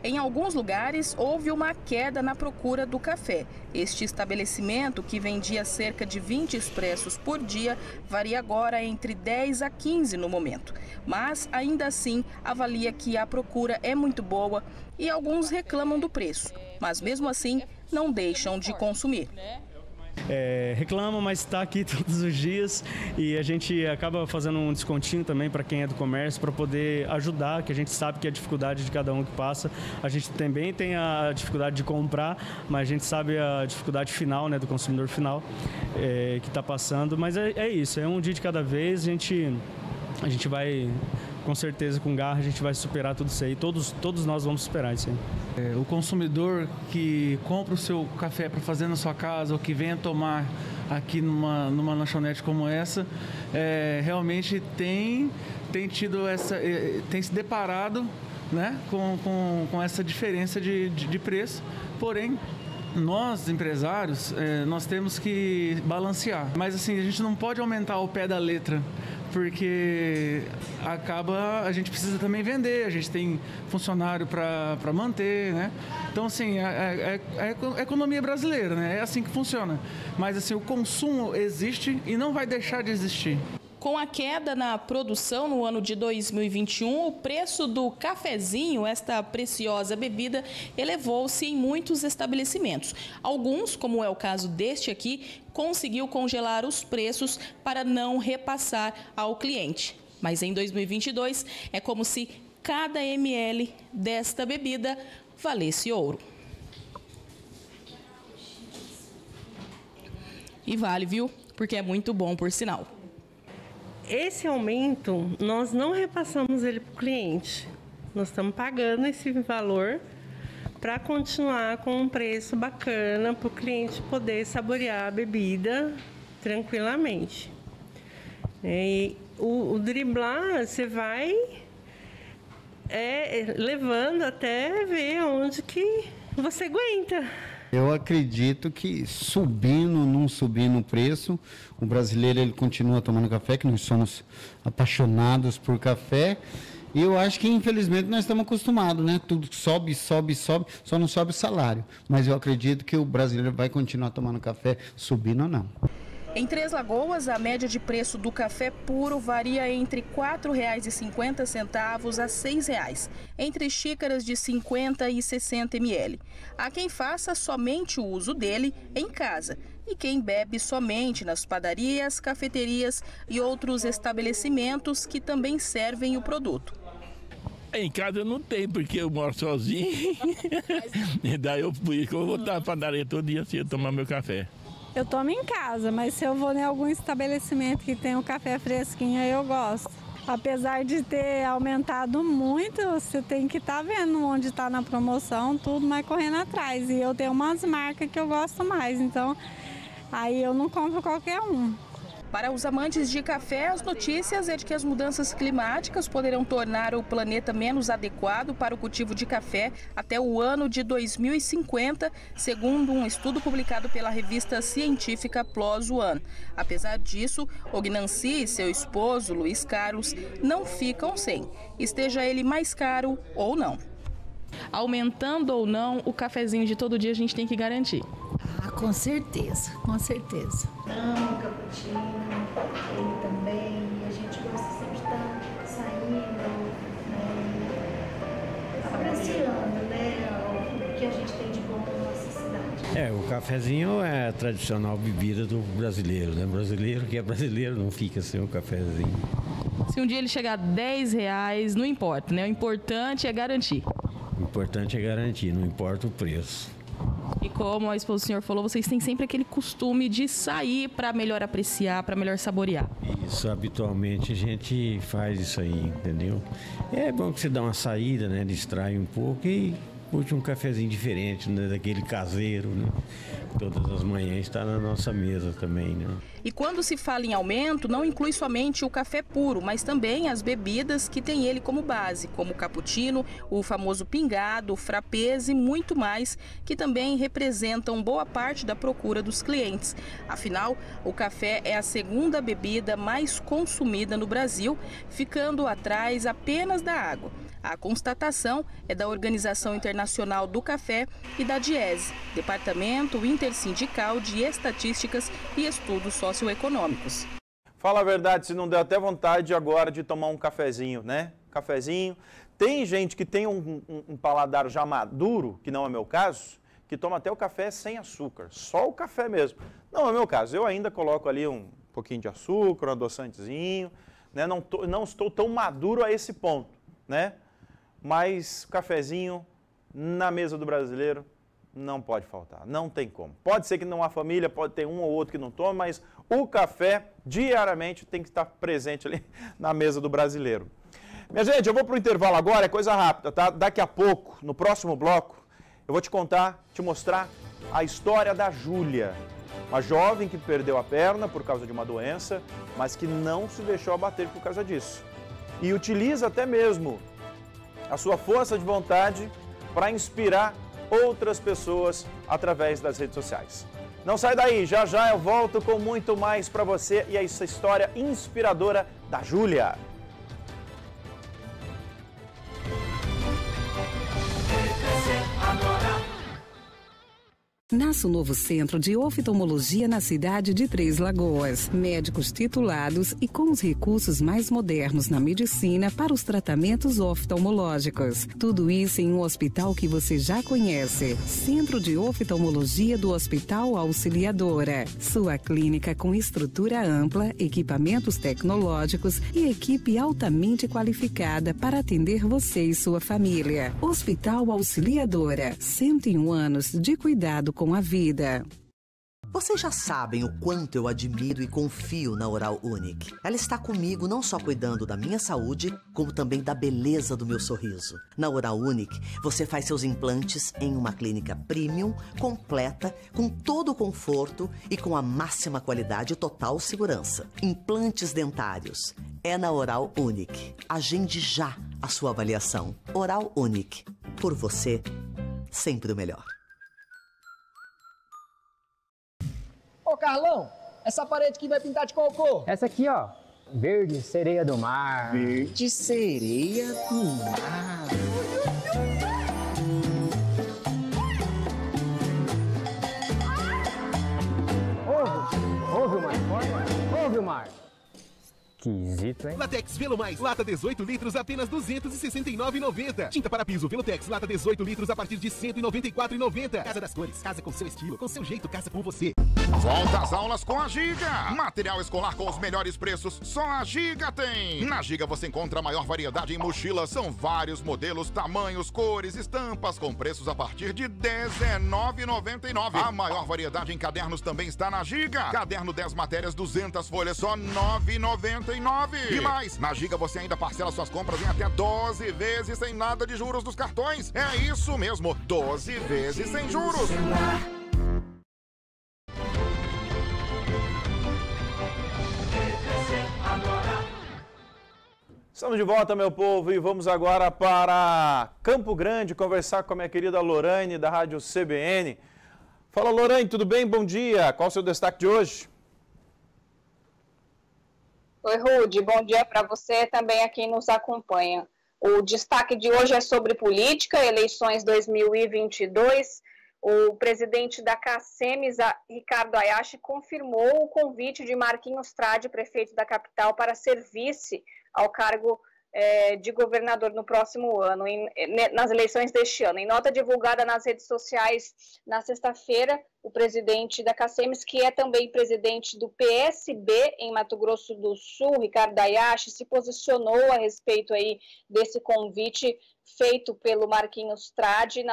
Em alguns lugares, houve uma queda na procura do café. Este estabelecimento, que vendia cerca de 20 expressos por dia, varia agora entre 10 a 15 no momento. Mas, ainda assim, avalia que a procura é muito boa e alguns reclamam do preço. Mas, mesmo assim, não deixam de consumir é, reclamam, mas está aqui [LAUGHS] todos os dias e a gente acaba fazendo um descontinho também para quem é do comércio para poder ajudar, que a gente sabe que é a dificuldade de cada um que passa. A gente também tem a dificuldade de comprar, mas a gente sabe a dificuldade final, né, do consumidor final é, que está passando. Mas é, é isso, é um dia de cada vez. A gente a gente vai com certeza com garra a gente vai superar tudo isso aí. Todos, todos nós vamos superar isso aí. É, o consumidor que compra o seu café para fazer na sua casa ou que venha tomar aqui numa, numa lanchonete como essa, é, realmente tem, tem tido essa. É, tem se deparado né, com, com, com essa diferença de, de, de preço. Porém, nós empresários é, nós temos que balancear mas assim a gente não pode aumentar o pé da letra porque acaba a gente precisa também vender, a gente tem funcionário para manter, né? Então assim é, é, é, é, economia brasileira, né? É assim que funciona. Mas assim o consumo existe e não vai deixar de existir. Com a queda na produção no ano de 2021, o preço do cafezinho, esta preciosa bebida, elevou-se em muitos estabelecimentos. Alguns, como é o caso deste aqui, conseguiu congelar os preços para não repassar ao cliente. Mas em 2022 é como se cada ml desta bebida valesse ouro. E vale, viu? Porque é muito bom, por sinal esse aumento nós não repassamos ele para o cliente. Nós estamos pagando esse valor para continuar com um preço bacana para o cliente poder saborear a bebida tranquilamente. E o, o driblar, você vai é, levando até ver onde que você aguenta. Eu acredito que subindo, não subindo o preço, o brasileiro ele continua tomando café, que nós somos apaixonados por café. E eu acho que infelizmente nós estamos acostumados, né? Tudo sobe, sobe, sobe, só não sobe o salário. Mas eu acredito que o brasileiro vai continuar tomando café, subindo ou não. Em Três Lagoas, a média de preço do café puro varia entre R$ 4,50 a R$ 6,00, entre xícaras de 50 e 60 ml. Há quem faça somente o uso dele em casa e quem bebe somente nas padarias, cafeterias e outros estabelecimentos que também servem o produto. Em casa não tem, porque eu moro sozinho. [LAUGHS] e daí eu fui, eu vou estar na padaria todo dia assim, tomar meu café. Eu tomo em casa, mas se eu vou em algum estabelecimento que tem um café fresquinho, eu gosto. Apesar de ter aumentado muito, você tem que estar tá vendo onde está na promoção, tudo, mas correndo atrás. E eu tenho umas marcas que eu gosto mais, então aí eu não compro qualquer um. Para os amantes de café, as notícias é de que as mudanças climáticas poderão tornar o planeta menos adequado para o cultivo de café até o ano de 2050, segundo um estudo publicado pela revista científica PLOS One. Apesar disso, Ognanci e seu esposo, Luiz Carlos, não ficam sem, esteja ele mais caro ou não. Aumentando ou não, o cafezinho de todo dia a gente tem que garantir. Ah, com certeza, com certeza. Amo cappuccino, ele também, e a gente gosta sempre de estar saindo, né, apreciando, né, o que a gente tem de bom na nossa cidade. É, o cafezinho é a tradicional bebida do brasileiro, né? Brasileiro que é brasileiro não fica sem o cafezinho. Se um dia ele chegar a 10 reais, não importa, né? O importante é garantir. O importante é garantir, não importa o preço. E como a esposa do senhor falou, vocês têm sempre aquele costume de sair para melhor apreciar, para melhor saborear. Isso, habitualmente a gente faz isso aí, entendeu? É bom que você dá uma saída, né? Distrai um pouco e curte um cafezinho diferente, né? Daquele caseiro, né? Todas as manhãs está na nossa mesa também, né? E quando se fala em aumento, não inclui somente o café puro, mas também as bebidas que tem ele como base, como o cappuccino, o famoso pingado, o frappés e muito mais, que também representam boa parte da procura dos clientes. Afinal, o café é a segunda bebida mais consumida no Brasil, ficando atrás apenas da água. A constatação é da Organização Internacional do Café e da DIESE, Departamento Intersindical de Estatísticas e Estudos Socioeconômicos. Fala a verdade, se não deu até vontade agora de tomar um cafezinho, né? Cafezinho. Tem gente que tem um, um, um paladar já maduro, que não é meu caso, que toma até o café sem açúcar, só o café mesmo. Não é meu caso, eu ainda coloco ali um pouquinho de açúcar, um adoçantezinho, né? não, tô, não estou tão maduro a esse ponto, né? Mas cafezinho na mesa do brasileiro não pode faltar, não tem como. Pode ser que numa família pode ter um ou outro que não tome, mas o café diariamente tem que estar presente ali [LAUGHS] na mesa do brasileiro. Minha gente, eu vou para o intervalo agora, é coisa rápida, tá? Daqui a pouco, no próximo bloco, eu vou te contar, te mostrar a história da Júlia, uma jovem que perdeu a perna por causa de uma doença, mas que não se deixou abater por causa disso. E utiliza até mesmo a sua força de vontade para inspirar outras pessoas através das redes sociais. Não sai daí, já já eu volto com muito mais para você e essa história inspiradora da Júlia. Nasce o novo centro de oftalmologia na cidade de Três Lagoas. Médicos titulados e com os recursos mais modernos na medicina para os tratamentos oftalmológicos. Tudo isso em um hospital que você já conhece. Centro de Oftalmologia do Hospital Auxiliadora. Sua clínica com estrutura ampla, equipamentos tecnológicos e equipe altamente qualificada para atender você e sua família. Hospital Auxiliadora. 101 anos de cuidado com a vida. Vocês já sabem o quanto eu admiro e confio na Oral Unique. Ela está comigo não só cuidando da minha saúde, como também da beleza do meu sorriso. Na Oral Unique, você faz seus implantes em uma clínica premium, completa, com todo o conforto e com a máxima qualidade e total segurança. Implantes dentários. É na Oral Unique. Agende já a sua avaliação. Oral Unique. Por você, sempre o melhor. Ô Carlão, essa parede aqui vai pintar de qual cor? Essa aqui, ó. Verde sereia do mar. Verde sereia do mar. Ouve, ouve o mar, ouve o mar. Esquisito, hein? Latex Velo Mais, lata 18 litros, apenas R$ 269,90. Tinta para piso Velotex, lata 18 litros, a partir de R$ 194,90. Casa das Cores, casa com seu estilo, com seu jeito, casa com você. Volta às aulas com a Giga. Material escolar com os melhores preços, só a Giga tem. Na Giga você encontra a maior variedade em mochilas, são vários modelos, tamanhos, cores, estampas, com preços a partir de R$19,99. A maior variedade em cadernos também está na Giga. Caderno 10 matérias, 200 folhas, só R$ 9,99. E mais, na Giga você ainda parcela suas compras em até 12 vezes sem nada de juros dos cartões. É isso mesmo, 12 vezes sem juros. Estamos de volta, meu povo, e vamos agora para Campo Grande conversar com a minha querida Lorane, da Rádio CBN. Fala, Lorane, tudo bem? Bom dia. Qual o seu destaque de hoje? Oi, Rude. Bom dia para você também a quem nos acompanha. O destaque de hoje é sobre política, eleições 2022. O presidente da CACEMES, Ricardo Ayashi, confirmou o convite de Marquinhos Trade, prefeito da capital, para ser vice ao cargo é, de governador no próximo ano, em, nas eleições deste ano. Em nota divulgada nas redes sociais na sexta-feira, o presidente da CACEMES, que é também presidente do PSB em Mato Grosso do Sul, Ricardo Ayashi, se posicionou a respeito aí desse convite feito pelo Marquinhos Trade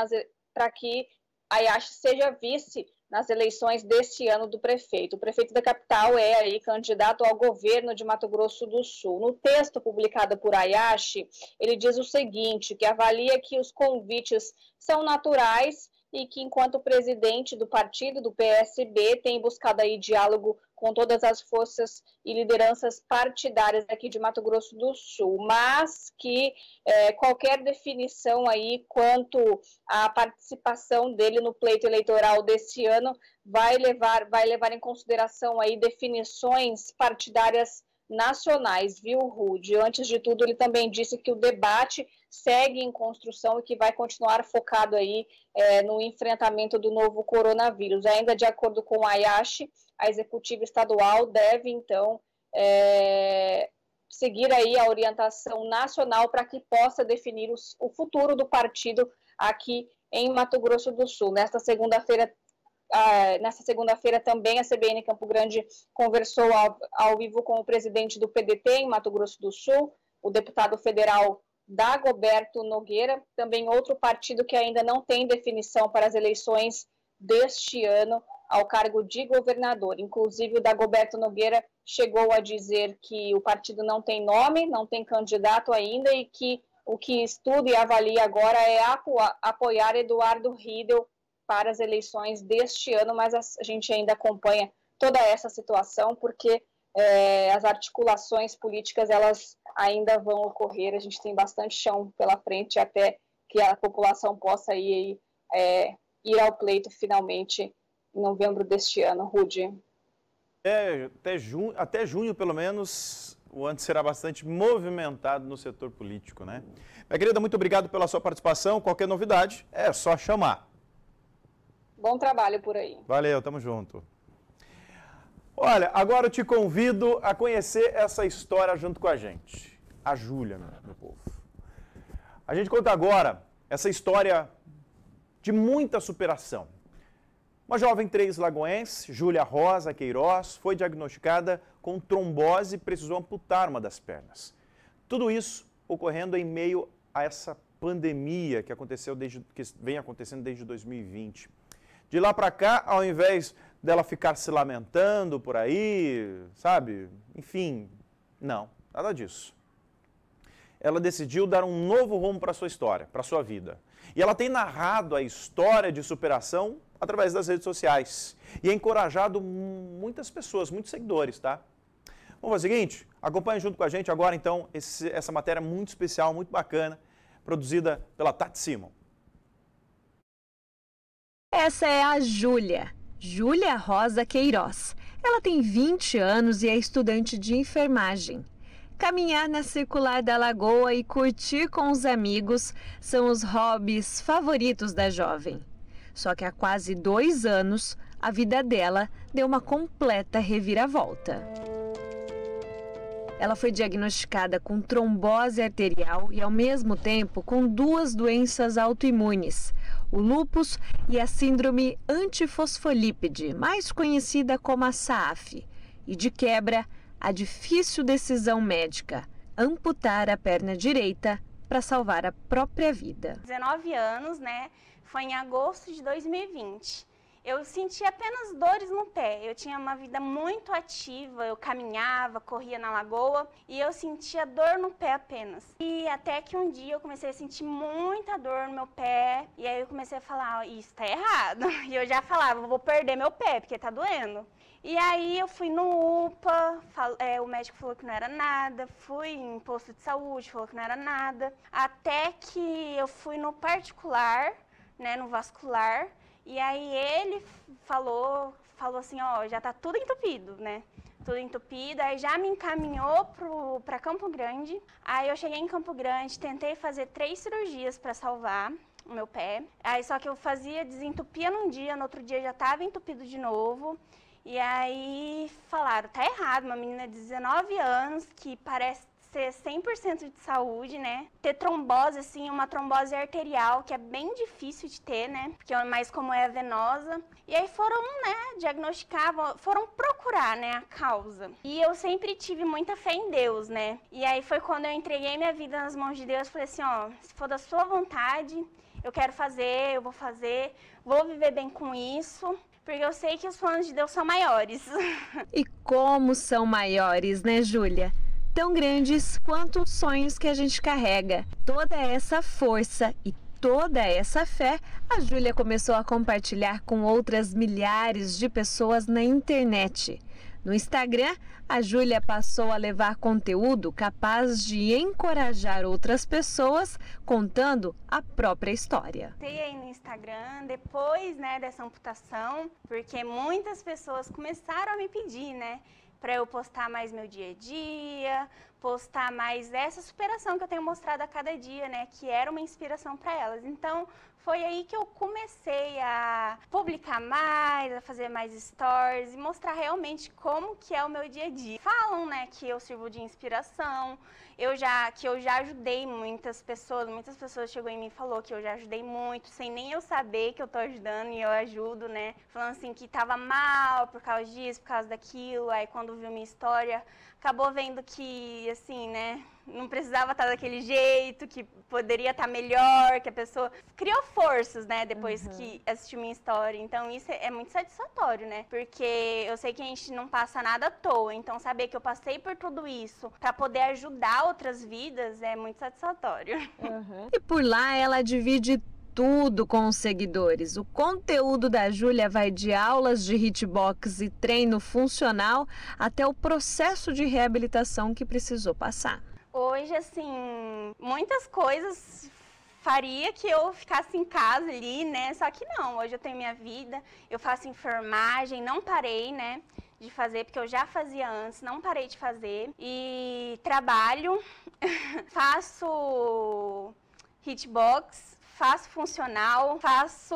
para que Ayashi seja vice nas eleições deste ano do prefeito. O prefeito da capital é aí candidato ao governo de Mato Grosso do Sul. No texto publicado por Ayashi, ele diz o seguinte, que avalia que os convites são naturais e que enquanto presidente do partido do PSB tem buscado aí diálogo com todas as forças e lideranças partidárias aqui de Mato Grosso do Sul, mas que é, qualquer definição aí quanto à participação dele no pleito eleitoral desse ano vai levar, vai levar em consideração aí definições partidárias nacionais, viu, Rude? Antes de tudo, ele também disse que o debate segue em construção e que vai continuar focado aí é, no enfrentamento do novo coronavírus. Ainda de acordo com a Ayashi, a executiva estadual deve, então, é, seguir aí a orientação nacional para que possa definir os, o futuro do partido aqui em Mato Grosso do Sul. Nesta segunda-feira, ah, nessa segunda-feira também a CBN Campo Grande conversou ao, ao, vivo com o presidente do PDT em Mato Grosso do Sul, o deputado federal Dagoberto Nogueira, também outro partido que ainda não tem definição para as eleições deste ano ao cargo de governador. Inclusive, o Dagoberto Nogueira chegou a dizer que o partido não tem nome, não tem candidato ainda e que o que estuda e avalia agora é apoiar Eduardo Riedel para as eleições deste ano, mas a gente ainda acompanha toda essa situação porque é, as articulações políticas elas ainda vão ocorrer. A gente tem bastante chão pela frente até que a população possa ir, é, ir ao pleito finalmente em novembro deste ano, Rude. É, até, junho, até junho, pelo menos, o ano será bastante movimentado no setor político, né? Minha querida, muito obrigado pela sua participação. Qualquer novidade, é só chamar. Bom trabalho por aí. Valeu, tamo junto. Olha, agora eu te convido a conhecer essa história junto com a gente. A Júlia, meu povo. A gente conta agora essa história de muita superação. Uma jovem três lagoense, Júlia Rosa Queiroz, foi diagnosticada com trombose e precisou amputar uma das pernas. Tudo isso ocorrendo em meio a essa pandemia que aconteceu desde que vem acontecendo desde 2020. De lá para cá, ao invés dela ficar se lamentando por aí, sabe? Enfim, não, nada disso. Ela decidiu dar um novo rumo para sua história, para sua vida. E ela tem narrado a história de superação através das redes sociais e encorajado muitas pessoas, muitos seguidores, tá? Vamos fazer o seguinte, acompanhe junto com a gente agora então esse, essa matéria muito especial, muito bacana, produzida pela Tati Simon. Essa é a Júlia, Júlia Rosa Queiroz. Ela tem 20 anos e é estudante de enfermagem. Caminhar na circular da lagoa e curtir com os amigos são os hobbies favoritos da jovem. Só que há quase dois anos, a vida dela deu uma completa reviravolta. Ela foi diagnosticada com trombose arterial e, ao mesmo tempo, com duas doenças autoimunes, o lúpus e a síndrome antifosfolípide, mais conhecida como a SAF, e de quebra, a difícil decisão médica: amputar a perna direita para salvar a própria vida. 19 anos, né? Foi em agosto de 2020 eu sentia apenas dores no pé. Eu tinha uma vida muito ativa, eu caminhava, corria na lagoa e eu sentia dor no pé apenas. E até que um dia eu comecei a sentir muita dor no meu pé e aí eu comecei a falar, isso tá errado. [LAUGHS] E eu já falava, vou perder meu pé porque tá doendo. E aí eu fui no UPA, é, o médico falou que não era nada, fui em posto de saúde, falou que não era nada, até que eu fui no particular, né, no vascular, e aí ele falou, falou assim, ó, já tá tudo entupido, né? Tudo entupido, aí já me encaminhou para Campo Grande. Aí eu cheguei em Campo Grande, tentei fazer três cirurgias para salvar o meu pé. Aí só que eu fazia, desentupia num dia, no outro dia já tava entupido de novo. E aí falaram, tá errado, uma menina de 19 anos que parece ser 100% de saúde, né? Ter trombose, assim, uma trombose arterial, que é bem difícil de ter, né? Porque é mais como é a venosa. E aí foram, né, diagnosticar, foram procurar, né, a causa. E eu sempre tive muita fé em Deus, né? E aí foi quando eu entreguei minha vida nas mãos de Deus, falei assim, ó, se for da sua vontade, eu quero fazer, eu vou fazer, vou viver bem com isso porque eu sei que os planos de Deus são maiores. [LAUGHS] E como são maiores, né, Júlia? Tão grandes quanto os sonhos que a gente carrega. Toda essa força e toda essa fé, a Júlia começou a compartilhar com outras milhares de pessoas na internet. No Instagram, a Júlia passou a levar conteúdo capaz de encorajar outras pessoas contando a própria história. aí no Instagram depois, né, dessa amputação, porque muitas pessoas começaram a me pedir, né, para eu postar mais meu dia a dia, postar mais essa superação que eu tenho mostrado a cada dia, né, que era uma inspiração para elas. Então, foi aí que eu comecei a publicar mais, a fazer mais stories e mostrar realmente como que é o meu dia a dia. Falam, né, que eu sirvo de inspiração, eu já que eu já ajudei muitas pessoas, muitas pessoas chegou em mim e falou que eu já ajudei muito, sem nem eu saber que eu tô ajudando e eu ajudo, né? Falando assim que tava mal por causa disso, por causa daquilo, aí quando viu minha história, acabou vendo que assim, né, não precisava estar daquele jeito, que poderia estar melhor, que a pessoa criou forças, né, depois uhum. que assistiu minha história. Então isso é muito satisfatório, né? Porque eu sei que a gente não passa nada à toa, então saber que eu passei por tudo isso para poder ajudar outras vidas é muito satisfatório. Uhum. E por lá ela divide tudo com os seguidores. O conteúdo da Júlia vai de aulas de hitbox e treino funcional até o processo de reabilitação que precisou passar. Hoje, assim, muitas coisas faria que eu ficasse em casa ali, né? Só que não, hoje eu tenho minha vida, eu faço enfermagem, não parei, né? De fazer, porque eu já fazia antes, não parei de fazer. E trabalho, [LAUGHS] faço hitbox, faço funcional, faço.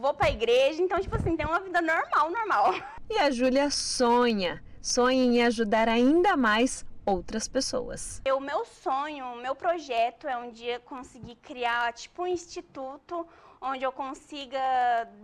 vou pra igreja, então, tipo assim, tem uma vida normal, normal. E a Júlia sonha, sonha em ajudar ainda mais outras pessoas. O meu sonho, o meu projeto é um dia conseguir criar tipo um instituto onde eu consiga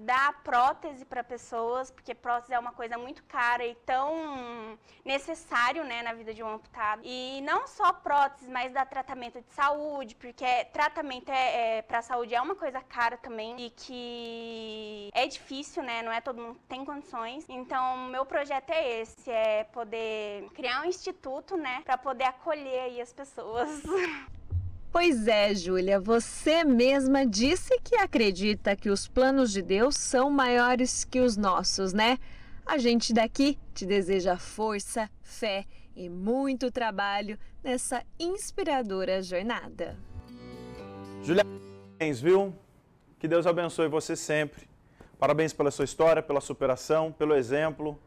dar prótese para pessoas, porque prótese é uma coisa muito cara e tão necessário, né, na vida de um amputado. E não só prótese, mas dar tratamento de saúde, porque tratamento é, é para saúde é uma coisa cara também e que é difícil, né, não é todo mundo que tem condições. Então, meu projeto é esse, é poder criar um instituto, né, para poder acolher aí as pessoas. [LAUGHS] Pois é, Júlia, você mesma disse que acredita que os planos de Deus são maiores que os nossos, né? A gente daqui te deseja força, fé e muito trabalho nessa inspiradora jornada. Júlia, parabéns, viu? Que Deus abençoe você sempre. Parabéns pela sua história, pela superação, pelo exemplo.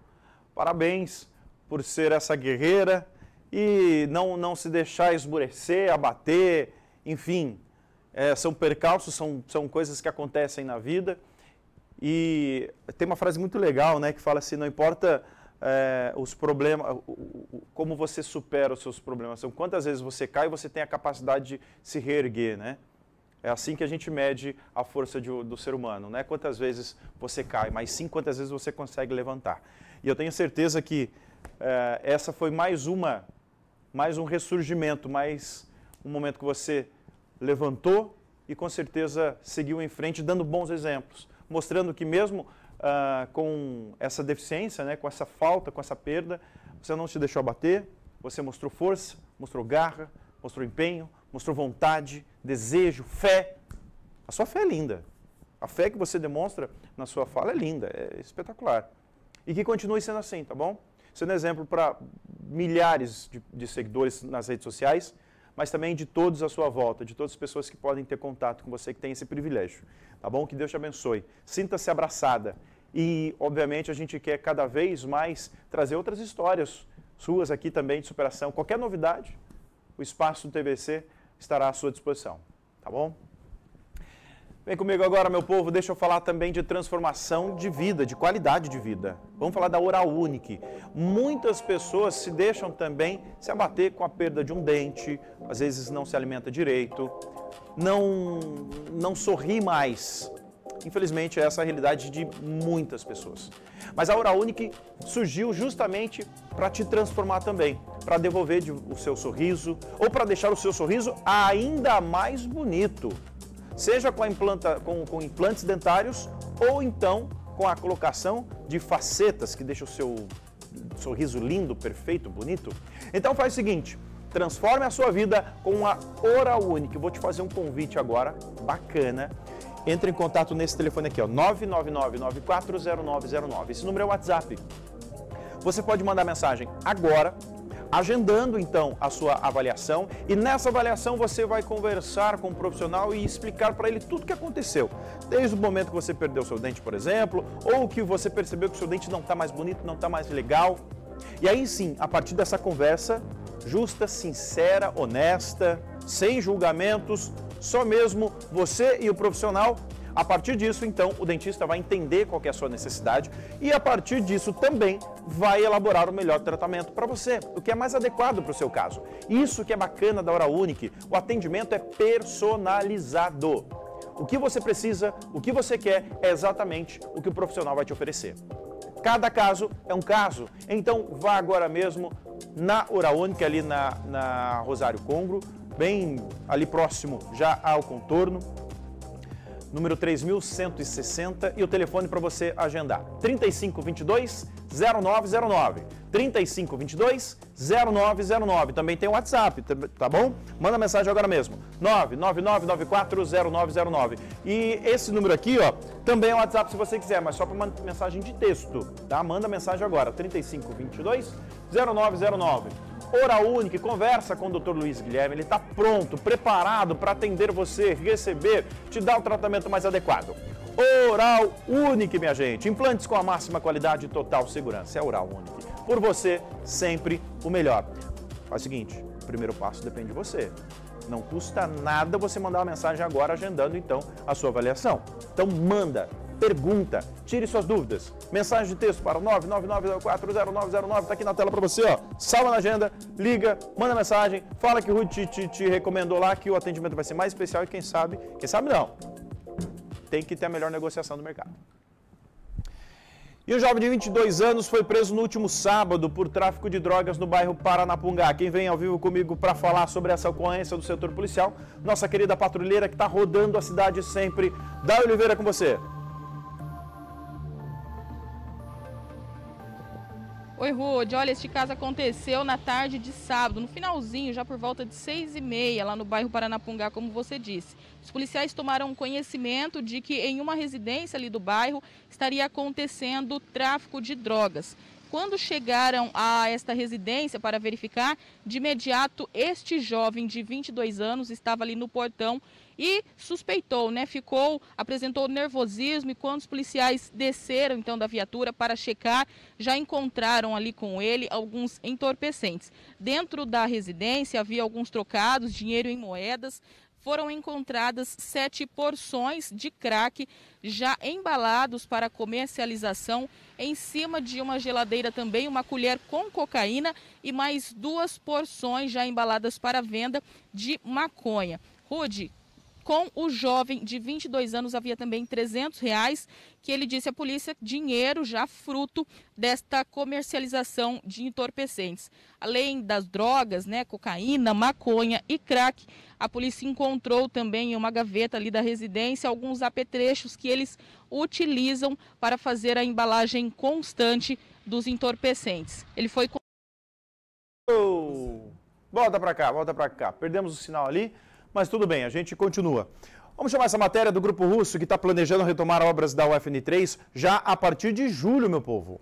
Parabéns por ser essa guerreira e não, não se deixar esmurecer, abater, enfim, é, são percalços, são, são coisas que acontecem na vida. E tem uma frase muito legal, né, que fala assim, não importa é, os problemas, como você supera os seus problemas, são quantas vezes você cai você tem a capacidade de se reerguer, né? É assim que a gente mede a força de, do ser humano, não é quantas vezes você cai, mas sim quantas vezes você consegue levantar. E eu tenho certeza que é, essa foi mais uma, mais um ressurgimento, mais um momento que você levantou e com certeza seguiu em frente, dando bons exemplos, mostrando que mesmo ah, com essa deficiência, né, com essa falta, com essa perda, você não se deixou abater, você mostrou força, mostrou garra, mostrou empenho, mostrou vontade, desejo, fé. A sua fé é linda. A fé que você demonstra na sua fala é linda, é espetacular. E que continue sendo assim, tá bom? Sendo exemplo para milhares de, de seguidores nas redes sociais mas também de todos à sua volta, de todas as pessoas que podem ter contato com você, que tem esse privilégio. Tá bom? Que Deus te abençoe. Sinta-se abraçada. E, obviamente, a gente quer cada vez mais trazer outras histórias suas aqui também de superação. Qualquer novidade, o espaço do TVC estará à sua disposição. Tá bom? Vem comigo agora, meu povo, deixa eu falar também de transformação de vida, de qualidade de vida. Vamos falar da Oral Unique. Muitas pessoas se deixam também se abater com a perda de um dente, às vezes não se alimenta direito, não, não sorri mais. Infelizmente, essa é a realidade de muitas pessoas. Mas a Oral Unique surgiu justamente para te transformar também, para devolver o seu sorriso ou para deixar o seu sorriso ainda mais bonito seja com, implanta, com, com implantes dentários ou então com a colocação de facetas que deixa o seu sorriso lindo, perfeito, bonito. Então faz o seguinte, transforme a sua vida com a Oral Unique. Vou te fazer um convite agora, bacana. Entre em contato nesse telefone aqui, ó, 999-940909. Esse número é o WhatsApp. Você pode mandar mensagem agora agendando então a sua avaliação e nessa avaliação você vai conversar com o profissional e explicar para ele tudo o que aconteceu, desde o momento que você perdeu seu dente, por exemplo, ou que você percebeu que seu dente não está mais bonito, não está mais legal. E aí sim, a partir dessa conversa justa, sincera, honesta, sem julgamentos, só mesmo você e o profissional a partir disso, então, o dentista vai entender qual é a sua necessidade e a partir disso também vai elaborar o melhor tratamento para você, o que é mais adequado para o seu caso. Isso que é bacana da Hora o atendimento é personalizado. O que você precisa, o que você quer é exatamente o que o profissional vai te oferecer. Cada caso é um caso, então vá agora mesmo na Hora Única, ali na, na Rosário Congro, bem ali próximo já ao contorno, número 3160 e o telefone para você agendar. 3522 0909. 3522 0909. Também tem o WhatsApp, tá bom? Manda mensagem agora mesmo. 999940909. E esse número aqui, ó, também é o WhatsApp se você quiser, mas só para mensagem de texto, tá? Manda mensagem agora. 3522 0909. Oral Unique, conversa com o Dr. Luiz Guilherme, ele está pronto, preparado para atender você, receber, te dar o tratamento mais adequado. Oral Unique, minha gente, implantes com a máxima qualidade e total segurança. É Oral Unique. Por você, sempre o melhor. Faz o seguinte, o primeiro passo depende de você. Não custa nada você mandar uma mensagem agora agendando então a sua avaliação. Então manda, pergunta, tire suas dúvidas. Mensagem de texto para o 999040909, está aqui na tela para você, ó. Salva na agenda, liga, manda mensagem, fala que o Ruth te, te, te recomendou lá que o atendimento vai ser mais especial e quem sabe, quem sabe não. Tem que ter a melhor negociação do mercado. E um jovem de 22 anos foi preso no último sábado por tráfico de drogas no bairro Paranapungá. Quem vem ao vivo comigo para falar sobre essa ocorrência do setor policial, nossa querida patrulheira que está rodando a cidade sempre. Dá Oliveira com você. Oi, Rude. Olha, este caso aconteceu na tarde de sábado, no finalzinho, já por volta de seis e meia, lá no bairro Paranapungá, como você disse. Os policiais tomaram conhecimento de que em uma residência ali do bairro estaria acontecendo tráfico de drogas. Quando chegaram a esta residência para verificar, de imediato este jovem de 22 anos estava ali no portão e suspeitou, né? Ficou, apresentou nervosismo e quando os policiais desceram então da viatura para checar, já encontraram ali com ele alguns entorpecentes. Dentro da residência havia alguns trocados, dinheiro em moedas, foram encontradas sete porções de crack já embalados para comercialização. Em cima de uma geladeira também uma colher com cocaína e mais duas porções já embaladas para venda de maconha. Rude, com o jovem de 22 anos havia também 300 reais, que ele disse à polícia, dinheiro já fruto desta comercialização de entorpecentes. Além das drogas, né, cocaína, maconha e crack, a polícia encontrou também em uma gaveta ali da residência alguns apetrechos que eles utilizam para fazer a embalagem constante dos entorpecentes. Ele foi oh, Volta para cá, volta para cá. Perdemos o sinal ali. Mas tudo bem, a gente continua. Vamos chamar essa matéria do Grupo Russo que está planejando retomar obras da UFN3 já a partir de julho, meu povo.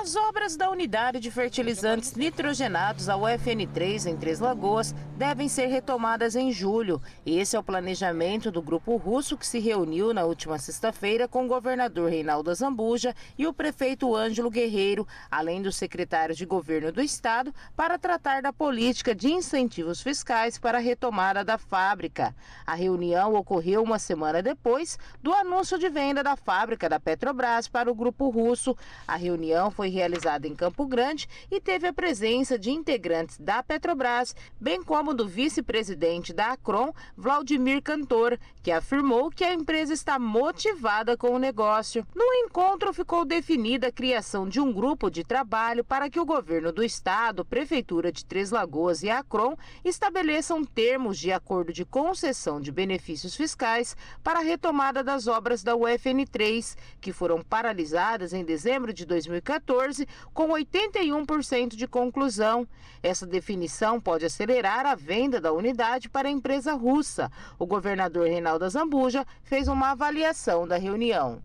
As obras da unidade de fertilizantes nitrogenados, a UFN3, em Três Lagoas, devem ser retomadas em julho. Esse é o planejamento do grupo russo que se reuniu na última sexta-feira com o governador Reinaldo Zambuja e o prefeito Ângelo Guerreiro, além dos secretários de governo do estado, para tratar da política de incentivos fiscais para a retomada da fábrica. A reunião ocorreu uma semana depois do anúncio de venda da fábrica da Petrobras para o grupo russo. A reunião foi realizada em Campo Grande e teve a presença de integrantes da Petrobras, bem como do vice-presidente da Acron, Vladimir Cantor, que afirmou que a empresa está motivada com o negócio. No encontro ficou definida a criação de um grupo de trabalho para que o governo do estado, Prefeitura de Três Lagoas e a Acron estabeleçam termos de acordo de concessão de benefícios fiscais para a retomada das obras da UFN3, que foram paralisadas em dezembro de 2014 2014, com 81% de conclusão. Essa definição pode acelerar a venda da unidade para a empresa russa. O governador Reinaldo Zambuja fez uma avaliação da reunião.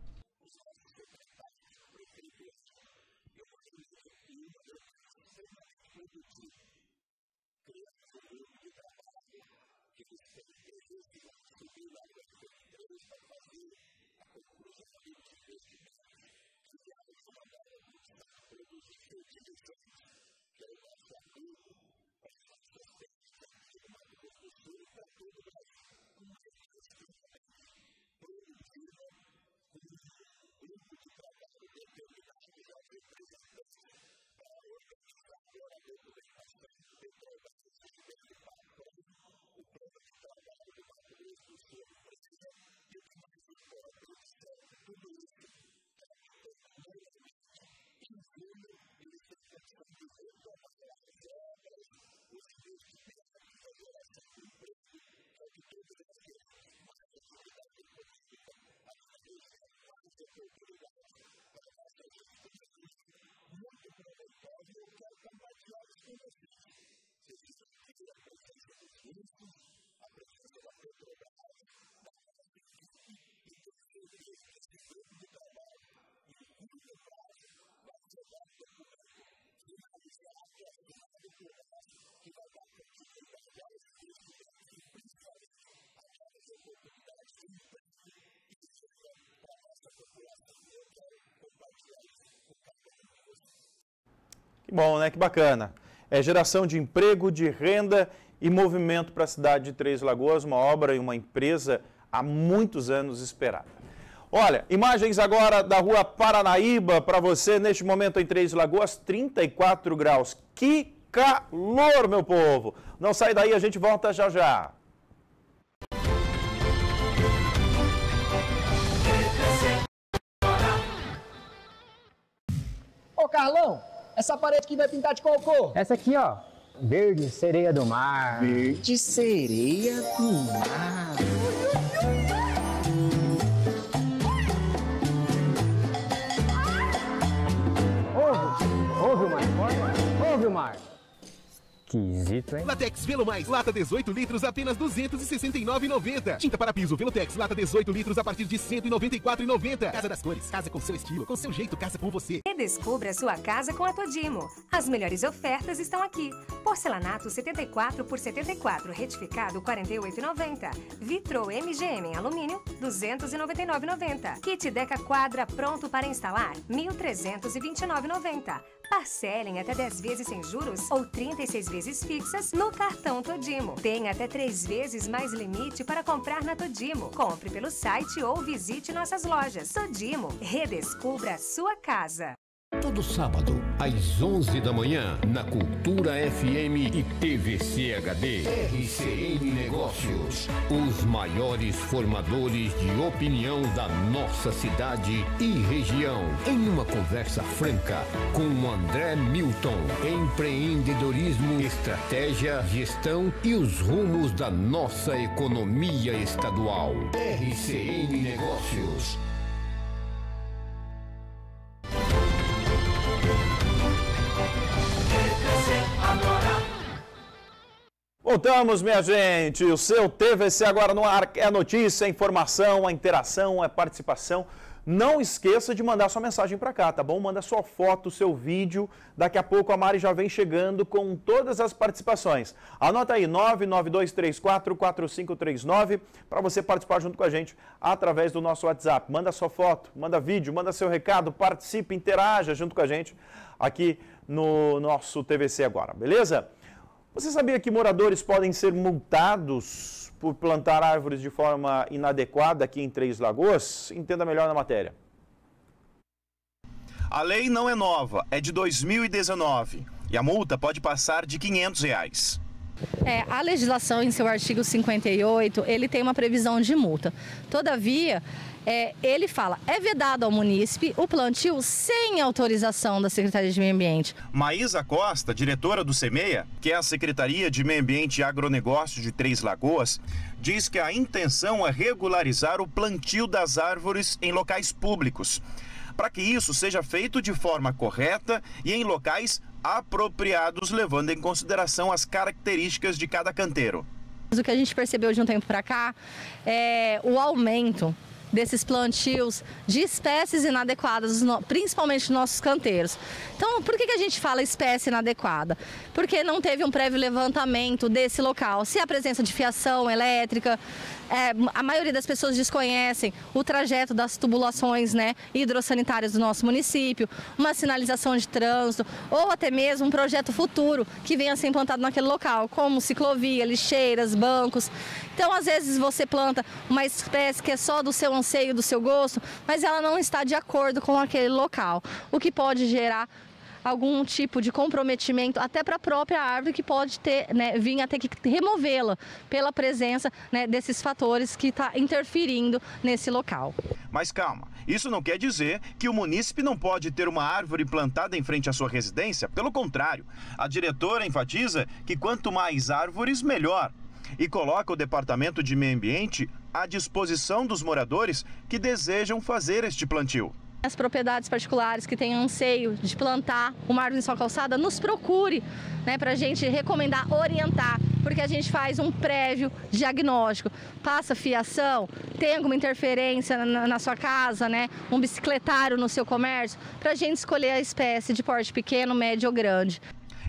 bom, né? Que bacana. É geração de emprego, de renda e movimento para a cidade de Três Lagoas, uma obra e uma empresa há muitos anos esperada. Olha, imagens agora da rua Paranaíba para você, neste momento em Três Lagoas, 34 graus. Que calor, meu povo! Não sai daí, a gente volta já já. Ô Carlão, essa parede aqui vai pintar de qual cor? Essa aqui, ó. Verde sereia do mar. Verde sereia do mar. Ouve, ouve o mar, ouve o mar. Esquisito, hein? Latex Velo Mais, lata 18 litros, apenas 269,90. Tinta para piso Velotex, lata 18 litros, a partir de 194,90. Casa das Cores, casa com seu estilo, com seu jeito, casa com você. Redescubra sua casa com a Todimo. As melhores ofertas estão aqui. Porcelanato 74 por 74, retificado 48,90. Vitro MGM em alumínio 299,90. Kit Deca Quadra pronto para instalar 1.329,90. Parcelem até 10 vezes sem juros ou 36 vezes fixas no cartão Todimo. Tem até 3 vezes mais limite para comprar na Todimo. Compre pelo site ou visite nossas lojas. Todimo, redescubra a sua casa. Todo sábado, às 11 da manhã, na Cultura FM e TVC HD. RCN Negócios. Os maiores formadores de opinião da nossa cidade e região. Em uma conversa franca com André Milton. Empreendedorismo, estratégia, gestão e os rumos da nossa economia estadual. RCN Negócios. Voltamos, minha gente. O seu TVC agora no ar é notícia, é informação, a interação, a participação. Não esqueça de mandar sua mensagem para cá, tá bom? Manda sua foto, seu vídeo. Daqui a pouco a Mari já vem chegando com todas as participações. Anota aí, 992344539, para você participar junto com a gente através do nosso WhatsApp. Manda sua foto, manda vídeo, manda seu recado, participe, interaja junto com a gente aqui no nosso TVC agora, beleza? Você sabia que moradores podem ser multados por plantar árvores de forma inadequada aqui em Três Lagoas? Entenda melhor na matéria. A lei não é nova, é de 2019 e a multa pode passar de 500 reais. É, a legislação, em seu artigo 58, ele tem uma previsão de multa. Todavia, é, ele fala, é vedado ao munícipe o plantio sem autorização da Secretaria de Meio Ambiente. Maísa Costa, diretora do CEMEA, que é a Secretaria de Meio Ambiente e Agronegócio de Três Lagoas, diz que a intenção é regularizar o plantio das árvores em locais públicos, para que isso seja feito de forma correta e em locais apropriados, levando em consideração as características de cada canteiro. O que a gente percebeu de um tempo para cá é o aumento desses plantios de espécies inadequadas, principalmente nos nossos canteiros. Então, por que, que a gente fala espécie inadequada? Porque não teve um prévio levantamento desse local. Se a presença de fiação elétrica, é, a maioria das pessoas desconhecem o trajeto das tubulações né, hidrossanitárias do nosso município, uma sinalização de trânsito ou até mesmo um projeto futuro que venha a ser implantado naquele local, como ciclovia, lixeiras, bancos. Então, às vezes você planta uma espécie que é só do seu anseio, do seu gosto, mas ela não está de acordo com aquele local, o que pode gerar algum tipo de comprometimento até para a própria árvore que pode ter, né, vir ter que removê-la pela presença né, desses fatores que está interferindo nesse local. Mas calma, isso não quer dizer que o munícipe não pode ter uma árvore plantada em frente à sua residência. Pelo contrário, a diretora enfatiza que quanto mais árvores, melhor e coloca o Departamento de Meio Ambiente à disposição dos moradores que desejam fazer este plantio. As propriedades particulares que têm anseio de plantar uma árvore em sua calçada, nos procure né, para a gente recomendar, orientar, porque a gente faz um prévio diagnóstico. Passa fiação, tem alguma interferência na, na sua casa, né, um bicicletário no seu comércio, para a gente escolher a espécie de porte pequeno, médio ou grande.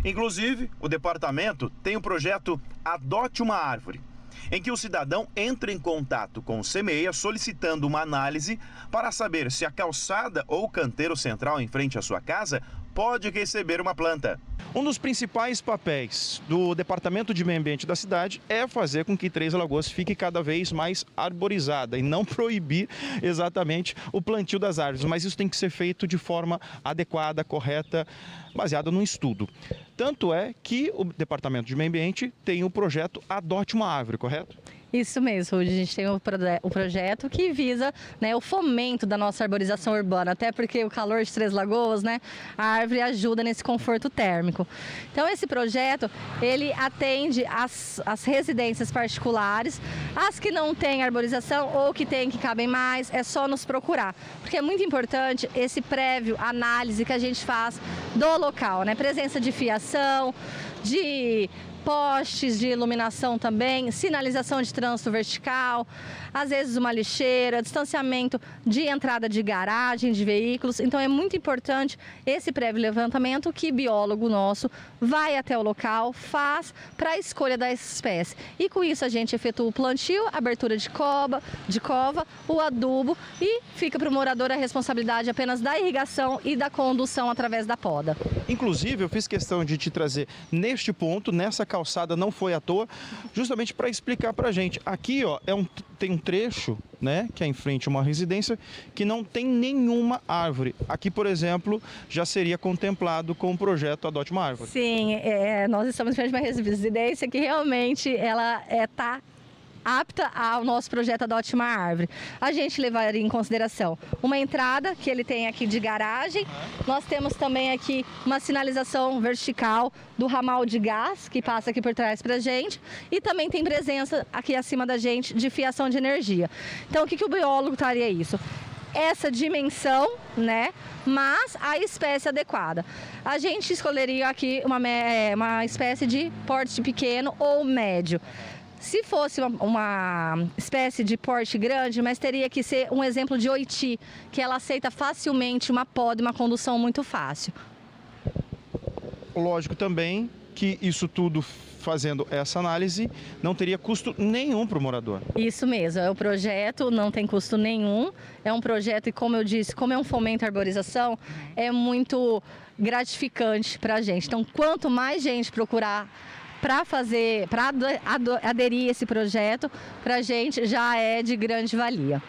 Inclusive, o departamento tem o projeto Adote uma Árvore em que o cidadão entra em contato com o CEMEIA solicitando uma análise para saber se a calçada ou canteiro central em frente à sua casa pode receber uma planta. Um dos principais papéis do Departamento de Meio Ambiente da cidade é fazer com que Três Lagoas fique cada vez mais arborizada e não [LAUGHS] proibir exatamente o plantio das árvores, mas isso tem que ser feito de forma adequada, correta, baseada num estudo. Tanto é que o Departamento de Meio Ambiente tem o projeto Adote uma Árvore, correto? Isso mesmo, Rudy. A gente tem o, o projeto que visa né, o fomento da nossa arborização urbana, até porque o calor de Três Lagoas, né, a árvore ajuda nesse conforto térmico. Então, esse projeto, ele atende as, as residências particulares, as que não têm arborização ou que têm que cabem mais, é só nos procurar. Porque é muito importante esse prévio análise que a gente faz do local, né? Presença de fiação, de postes de iluminação também, sinalização de trânsito vertical, às vezes uma lixeira, distanciamento de entrada de garagem de veículos. Então é muito importante esse prévio levantamento que biólogo nosso vai até o local, faz para a escolha da espécie. E com isso a gente efetua o plantio, abertura de cova, de cova, o adubo e fica para o morador a responsabilidade apenas da irrigação e da condução através da poda. Inclusive, eu fiz questão de te trazer neste ponto, nessa calçada, não foi à toa, justamente para explicar para a gente. Aqui, ó, é um, tem um trecho, né, que é em frente a uma residência, que não tem nenhuma árvore. Aqui, por exemplo, já seria contemplado com o projeto Adote uma Árvore. Sim, é, nós estamos frente a uma residência que realmente ela está apta ao nosso projeto Adote uma Árvore. A gente levaria em consideração uma entrada que ele tem aqui de garagem. Nós temos também aqui uma sinalização vertical do ramal de gás que passa aqui por trás para a gente e também tem presença aqui acima da gente de fiação de energia. Então, o que, que o biólogo traria isso? essa dimensão, né? Mas a espécie adequada. A gente escolheria aqui uma, uma espécie de porte pequeno ou médio. Se fosse uma, uma espécie de porte grande, mas teria que ser um exemplo de oiti, que ela aceita facilmente uma poda, uma condução muito fácil. Lógico também que isso tudo fazendo essa análise não teria custo nenhum para o morador. Isso mesmo, é o projeto, não tem custo nenhum. É um projeto e, como eu disse, como é um fomento à arborização, é muito gratificante para a gente. Então, quanto mais gente procurar para fazer, para aderir a esse projeto, para a gente já é de grande valia.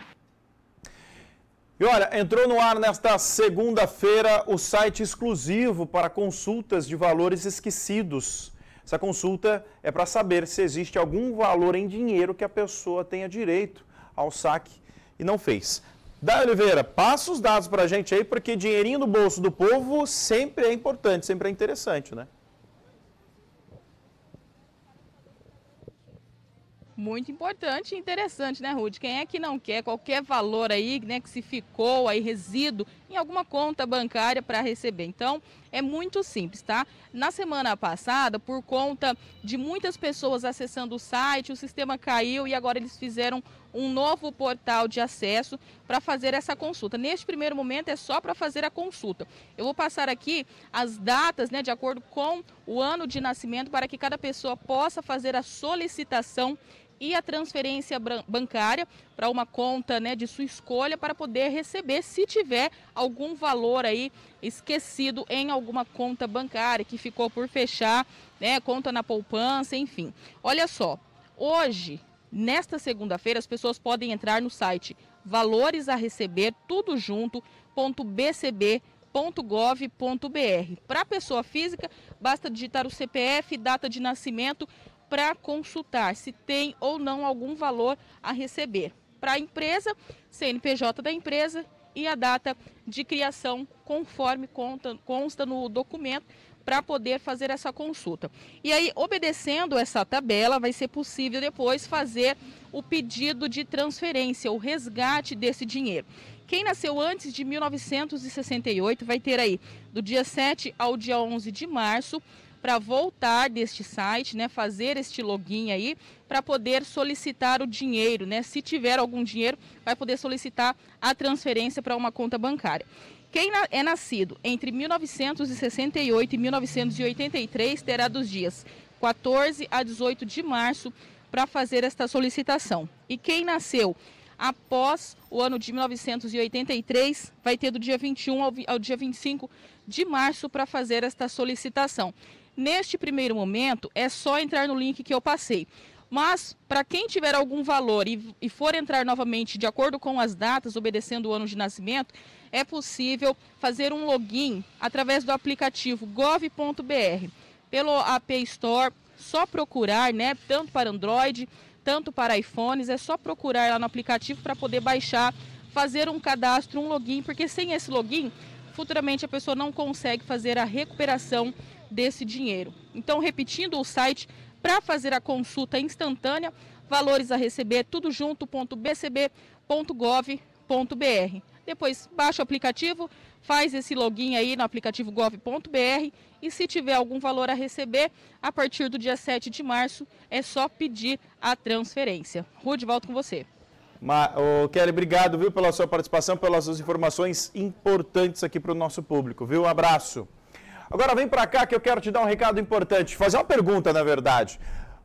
E olha, entrou no ar nesta segunda-feira o site exclusivo para consultas de valores esquecidos. Essa consulta é para saber se existe algum valor em dinheiro que a pessoa tenha direito ao saque e não fez. Dai Oliveira, passa os dados para a gente aí, porque dinheirinho no bolso do povo sempre é importante, sempre é interessante, né? Muito importante e interessante, né, Ruth? Quem é que não quer qualquer valor aí, né, que se ficou aí, resíduo, em alguma conta bancária para receber? Então, é muito simples, tá? Na semana passada, por conta de muitas pessoas acessando o site, o sistema caiu e agora eles fizeram um novo portal de acesso para fazer essa consulta. Neste primeiro momento é só para fazer a consulta. Eu vou passar aqui as datas, né, de acordo com o ano de nascimento, para que cada pessoa possa fazer a solicitação e a transferência bancária para uma conta né, de sua escolha para poder receber se tiver algum valor aí esquecido em alguma conta bancária que ficou por fechar, né, conta na poupança, enfim. Olha só, hoje, nesta segunda-feira, as pessoas podem entrar no site valores a receber, tudo junto, ponto BCB .gov.br. Para pessoa física, basta digitar o CPF, data de nascimento para consultar se tem ou não algum valor a receber. Para a empresa, CNPJ da empresa e a data de criação, conforme conta, consta no documento, para poder fazer essa consulta. E aí, obedecendo essa tabela, vai ser possível depois fazer o pedido de transferência, o resgate desse dinheiro. Quem nasceu antes de 1968 vai ter aí do dia 7 ao dia 11 de março para voltar deste site, né, fazer este login aí para poder solicitar o dinheiro, né? Se tiver algum dinheiro, vai poder solicitar a transferência para uma conta bancária. Quem é nascido entre 1968 e 1983 terá dos dias 14 a 18 de março para fazer esta solicitação. E quem nasceu após o ano de 1983 vai ter do dia 21 ao, vi- ao dia 25 de março para fazer esta solicitação. Neste primeiro momento, é só entrar no link que eu passei. Mas, para quem tiver algum valor e, e for entrar novamente de acordo com as datas, obedecendo o ano de nascimento, é possível fazer um login através do aplicativo gov.br. Pelo App Store, só procurar, né, tanto para Android, tanto para iPhones, é só procurar lá no aplicativo para poder baixar, fazer um cadastro, um login, porque sem esse login, futuramente a pessoa não consegue fazer a recuperação desse dinheiro. Então, repetindo o site para fazer a consulta instantânea, valores a receber, tudo junto.bcb.gov.br. Depois baixa o aplicativo, faz esse login aí no aplicativo gov.br e se tiver algum valor a receber, a partir do dia 7 de março, é só pedir a transferência. Rude, volto com você. Ma, ô, Kelly, obrigado viu, pela sua participação, pelas suas informações importantes aqui para o nosso público, viu? Um abraço. Agora vem para cá que eu quero te dar um recado importante, fazer uma pergunta, na verdade.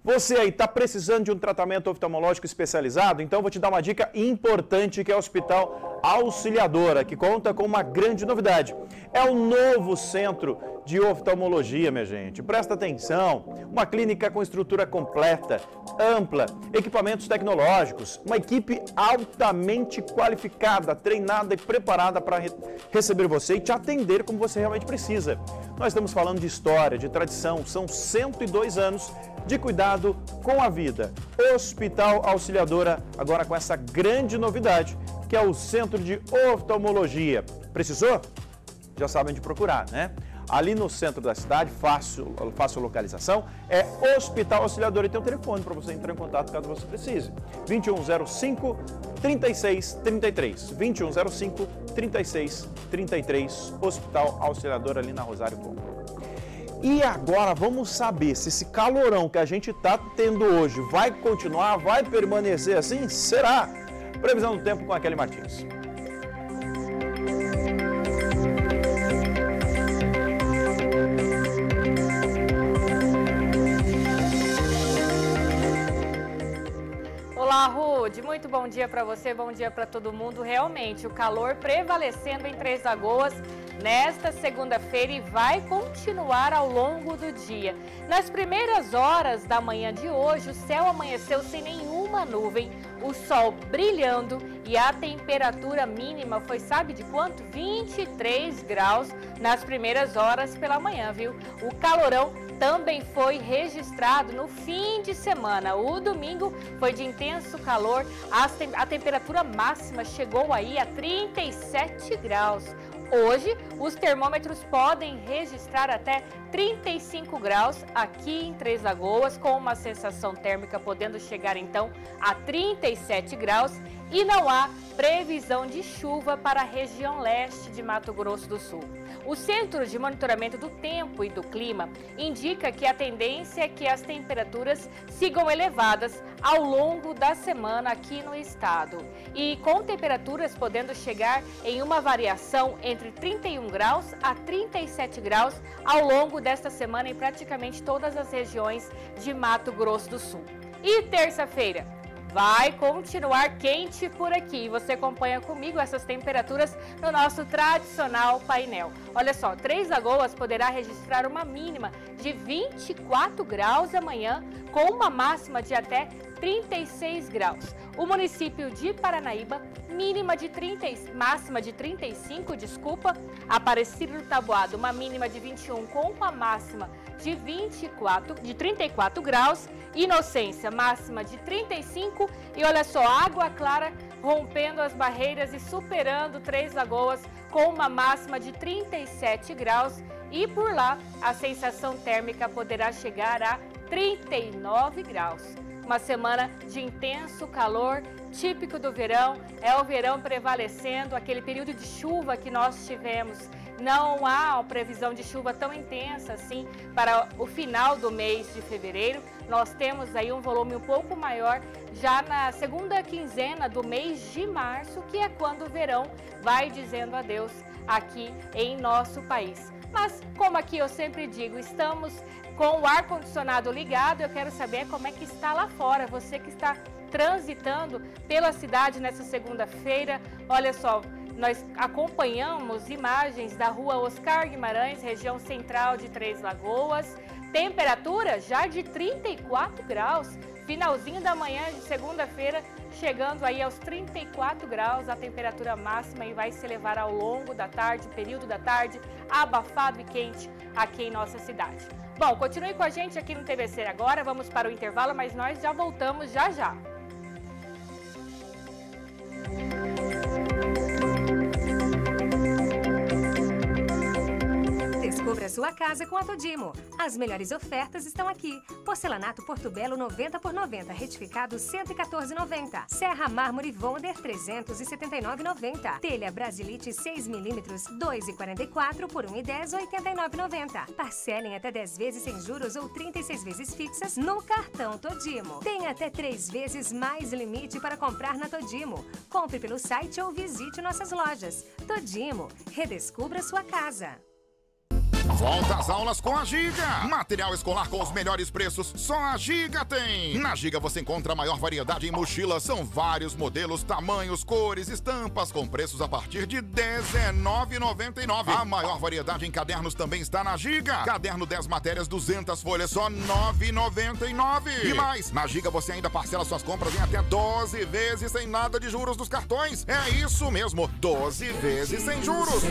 Você aí está precisando de um tratamento oftalmológico especializado? Então vou te dar uma dica importante que é o Hospital Auxiliadora, que conta com uma grande novidade. É o novo centro de oftalmologia, minha gente. Presta atenção, uma clínica com estrutura completa, ampla, equipamentos tecnológicos, uma equipe altamente qualificada, treinada e preparada para re receber você e te atender como você realmente precisa. Nós estamos falando de história, de tradição, são 102 anos de cuidado com a vida. Hospital Auxiliadora, agora com essa grande novidade, que é o Centro de Oftalmologia. Precisou? Já sabem de procurar, né? Ali no centro da cidade, fácil, fácil localização, é Hospital Auxiliadora e tem um telefone para você entrar em contato caso você precise. 2105 3633. 2105 3633, Hospital Auxiliadora ali na Rosário Compra. E agora vamos saber se esse calorão que a gente está tendo hoje vai continuar, vai permanecer assim? Será? Previsão do tempo com a Kelly Martins. Olá, Rude. Muito bom dia para você, bom dia para todo mundo. Realmente, o calor prevalecendo em Três Lagoas nesta segunda-feira e vai continuar ao longo do dia. Nas primeiras horas da manhã de hoje, o céu amanheceu sem nenhuma nuvem, o sol brilhando e a temperatura mínima foi, sabe de quanto? 23 graus nas primeiras horas pela manhã, viu? O calorão também foi registrado no fim de semana. O domingo foi de intenso calor, a temperatura máxima chegou aí a 37 graus. Hoje, os termômetros podem registrar até 35 graus aqui em Três Lagoas, com uma sensação térmica podendo chegar então a 37 graus e não há previsão de chuva para a região leste de Mato Grosso do Sul. O Centro de Monitoramento do Tempo e do Clima indica que a tendência é que as temperaturas sigam elevadas ao longo da semana aqui no estado. E com temperaturas podendo chegar em uma variação entre 31 graus a 37 graus ao longo desta semana em praticamente todas as regiões de Mato Grosso do Sul. E terça-feira, vai continuar quente por aqui. Você acompanha comigo essas temperaturas no nosso tradicional painel. Olha só, Três Lagoas poderá registrar uma mínima de 24 graus amanhã, com uma máxima de até 36 graus. O município de Paranaíba, mínima de 30, máxima de 35, desculpa. Aparecido do Taboado, uma mínima de 21 com uma máxima de 24, de 34 graus. Inocência, máxima de 35. E olha só, Água Clara rompendo as barreiras e superando Três Lagoas com uma máxima de 37 graus. E por lá, a sensação térmica poderá chegar a 39 graus. Uma semana de intenso calor, típico do verão, é o verão prevalecendo, aquele período de chuva que nós tivemos não há previsão de chuva tão intensa assim para o final do mês de fevereiro. Nós temos aí um volume um pouco maior já na segunda quinzena do mês de março, que é quando o verão vai dizendo adeus aqui em nosso país. Mas, como aqui eu sempre digo, estamos com o ar-condicionado ligado, eu quero saber como é que está lá fora, você que está transitando pela cidade nessa segunda-feira. Olha só, nós acompanhamos imagens da rua Oscar Guimarães, região central de Três Lagoas. Temperatura já de 34 graus. Finalzinho da manhã de segunda-feira chegando aí aos 34 graus a temperatura máxima e vai se elevar ao longo da tarde, período da tarde, abafado e quente aqui em nossa cidade. Bom, continue com a gente aqui no TVC agora, vamos para o intervalo, mas nós já voltamos já já. Sua casa com a Todimo. As melhores ofertas estão aqui. Porcelanato Porto Belo 90 por 90, retificado 114,90. Serra Mármore Wonder 379,90. Telha Brasilite 6 mm 2,44 por 1,10 89,90. Parcelem até 10 vezes sem juros ou 36 vezes fixas no cartão Todimo. Tem até 3 vezes mais limite para comprar na Todimo. Compre pelo site ou visite nossas lojas. Todimo, redescubra sua casa. Volta às aulas com a Giga. Material escolar com os melhores preços, só a Giga tem. Na Giga você encontra a maior variedade em mochilas, são vários modelos, tamanhos, cores, estampas, com preços a partir de R$19,99. A maior variedade em cadernos também está na Giga. Caderno 10 matérias, 200 folhas, só R$9,99. E mais, na Giga você ainda parcela suas compras em até 12 vezes sem nada de juros dos cartões. É isso mesmo, 12 vezes sem juros.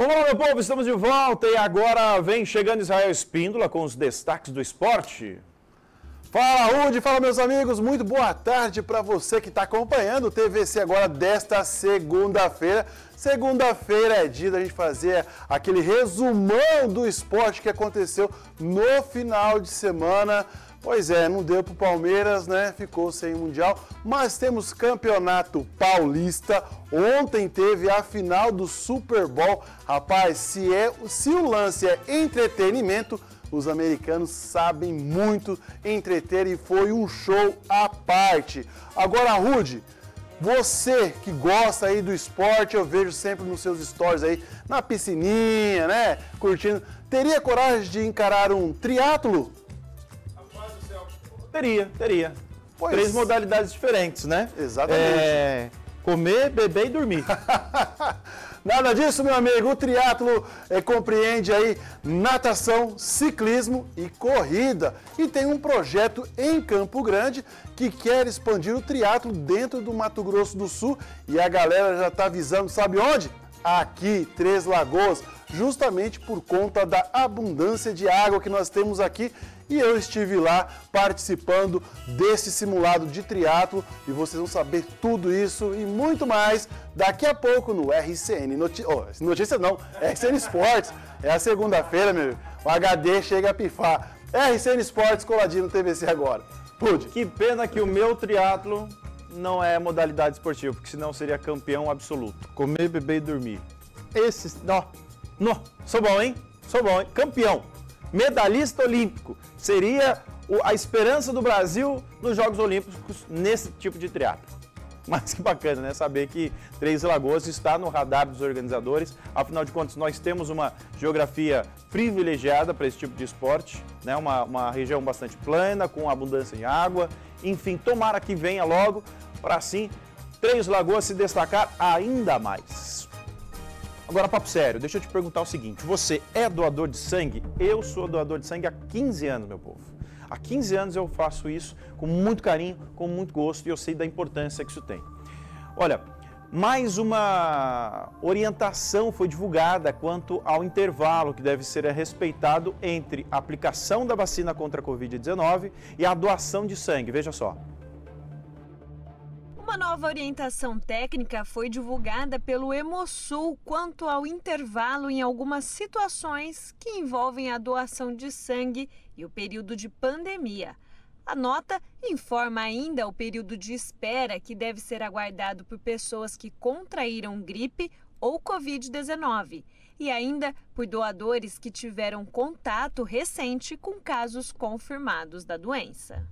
Vamos lá, meu povo, estamos de volta e agora vem chegando Israel Espíndola com os destaques do esporte. Fala, Rude, fala, meus amigos, muito boa tarde para você que está acompanhando o TVC agora desta segunda-feira. Segunda-feira é dia da gente fazer aquele resumão do esporte que aconteceu no final de semana. Pois é, não deu pro Palmeiras, né? Ficou sem Mundial. Mas temos Campeonato Paulista. Ontem teve a final do Super Bowl. Rapaz, se, é, se o lance é entretenimento, os americanos sabem muito entreter e foi um show à parte. Agora, Rude, você que gosta aí do esporte, eu vejo sempre nos seus stories aí, na piscininha, né? Curtindo. Teria coragem de encarar um triatlo? Teria, teria. Pois. Três modalidades diferentes, né? Exatamente. É, comer, beber e dormir. [LAUGHS] Nada disso, meu amigo. O triatlo é, compreende aí natação, ciclismo e corrida. E tem um projeto em Campo Grande que quer expandir o triatlo dentro do Mato Grosso do Sul. E a galera já está avisando, sabe onde? Aqui, Três Lagoas, justamente por conta da abundância de água que nós temos aqui e eu estive lá participando desse simulado de triatlo e vocês vão saber tudo isso e muito mais daqui a pouco no RCN Noti oh, Notícia não, RCN Esportes. É a segunda-feira, meu. O HD chega a pifar. RCN Esportes coladinho no TVC agora. Pude. Que pena que o meu triatlo não é modalidade esportiva, porque senão seria campeão absoluto. Comer, beber e dormir. Esse, não, sou bom, hein? Sou bom, hein? Campeão medalhista olímpico. Seria a esperança do Brasil nos Jogos Olímpicos nesse tipo de triatlo. [LAUGHS] Mas que bacana, né? Saber que Três Lagoas está no radar dos organizadores. Afinal de contas, nós temos uma geografia privilegiada para esse tipo de esporte, né? Uma, uma região bastante plana, com abundância em água. Enfim, tomara que venha logo para assim Três Lagoas se destacar ainda mais. Agora, papo sério, deixa eu te perguntar o seguinte: você é doador de sangue? Eu sou doador de sangue há 15 anos, meu povo. Há 15 anos eu faço isso com muito carinho, com muito gosto e eu sei da importância que isso tem. Olha, mais uma orientação foi divulgada quanto ao intervalo que deve ser respeitado entre a aplicação da vacina contra a Covid-19 e a doação de sangue. Veja só. Uma nova orientação técnica foi divulgada pelo Hemosul quanto ao intervalo em algumas situações que envolvem a doação de sangue e o período de pandemia. A nota informa ainda o período de espera que deve ser aguardado por pessoas que contraíram gripe ou Covid-19 e ainda por doadores que tiveram contato recente com casos confirmados da doença.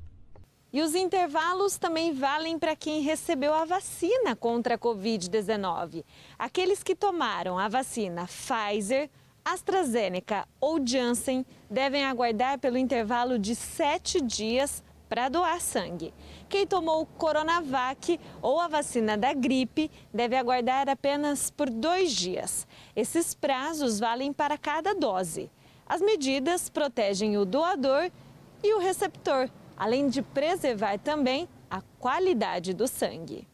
E os intervalos também valem para quem recebeu a vacina contra a Covid-19. Aqueles que tomaram a vacina Pfizer, AstraZeneca ou Janssen devem aguardar pelo intervalo de sete dias para doar sangue. Quem tomou Coronavac ou a vacina da gripe deve aguardar apenas por dois dias. Esses prazos valem para cada dose. As medidas protegem o doador e o receptor, além de preservar também a qualidade do sangue.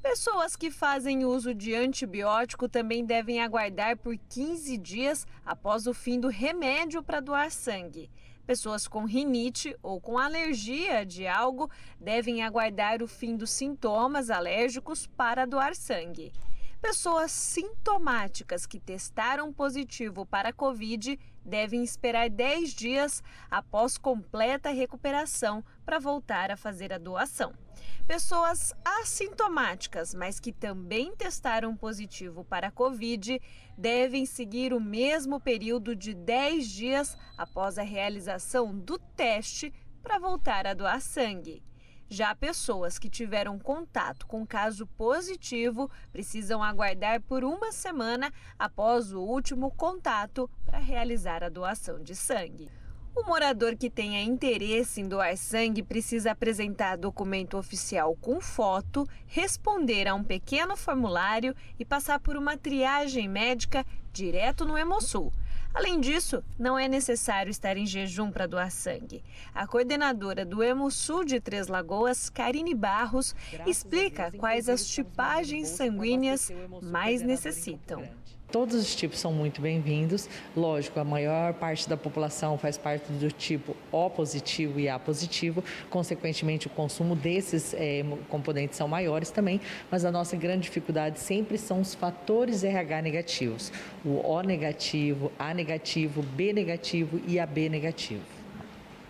Pessoas que fazem uso de antibiótico também devem aguardar por 15 dias após o fim do remédio para doar sangue. Pessoas com rinite ou com alergia de algo devem aguardar o fim dos sintomas alérgicos para doar sangue. Pessoas sintomáticas que testaram positivo para a Covid devem esperar 10 dias após completa recuperação para voltar a fazer a doação. Pessoas assintomáticas, mas que também testaram positivo para a Covid, devem seguir o mesmo período de 10 dias após a realização do teste para voltar a doar sangue. Já pessoas que tiveram contato com caso positivo precisam aguardar por uma semana após o último contato para realizar a doação de sangue. O morador que tenha interesse em doar sangue precisa apresentar documento oficial com foto, responder a um pequeno formulário e passar por uma triagem médica direto no Hemosul. Além disso, não é necessário estar em jejum para doar sangue. A coordenadora do Hemosul de Três Lagoas, Karine Barros, explica quais as tipagens sanguíneas mais necessitam. Todos os tipos são muito bem-vindos. Lógico, a maior parte da população faz parte do tipo O positivo e A positivo. Consequentemente, o consumo desses é, componentes são maiores também. Mas a nossa grande dificuldade sempre são os fatores RH negativos: o O negativo, A negativo, B negativo e AB negativo.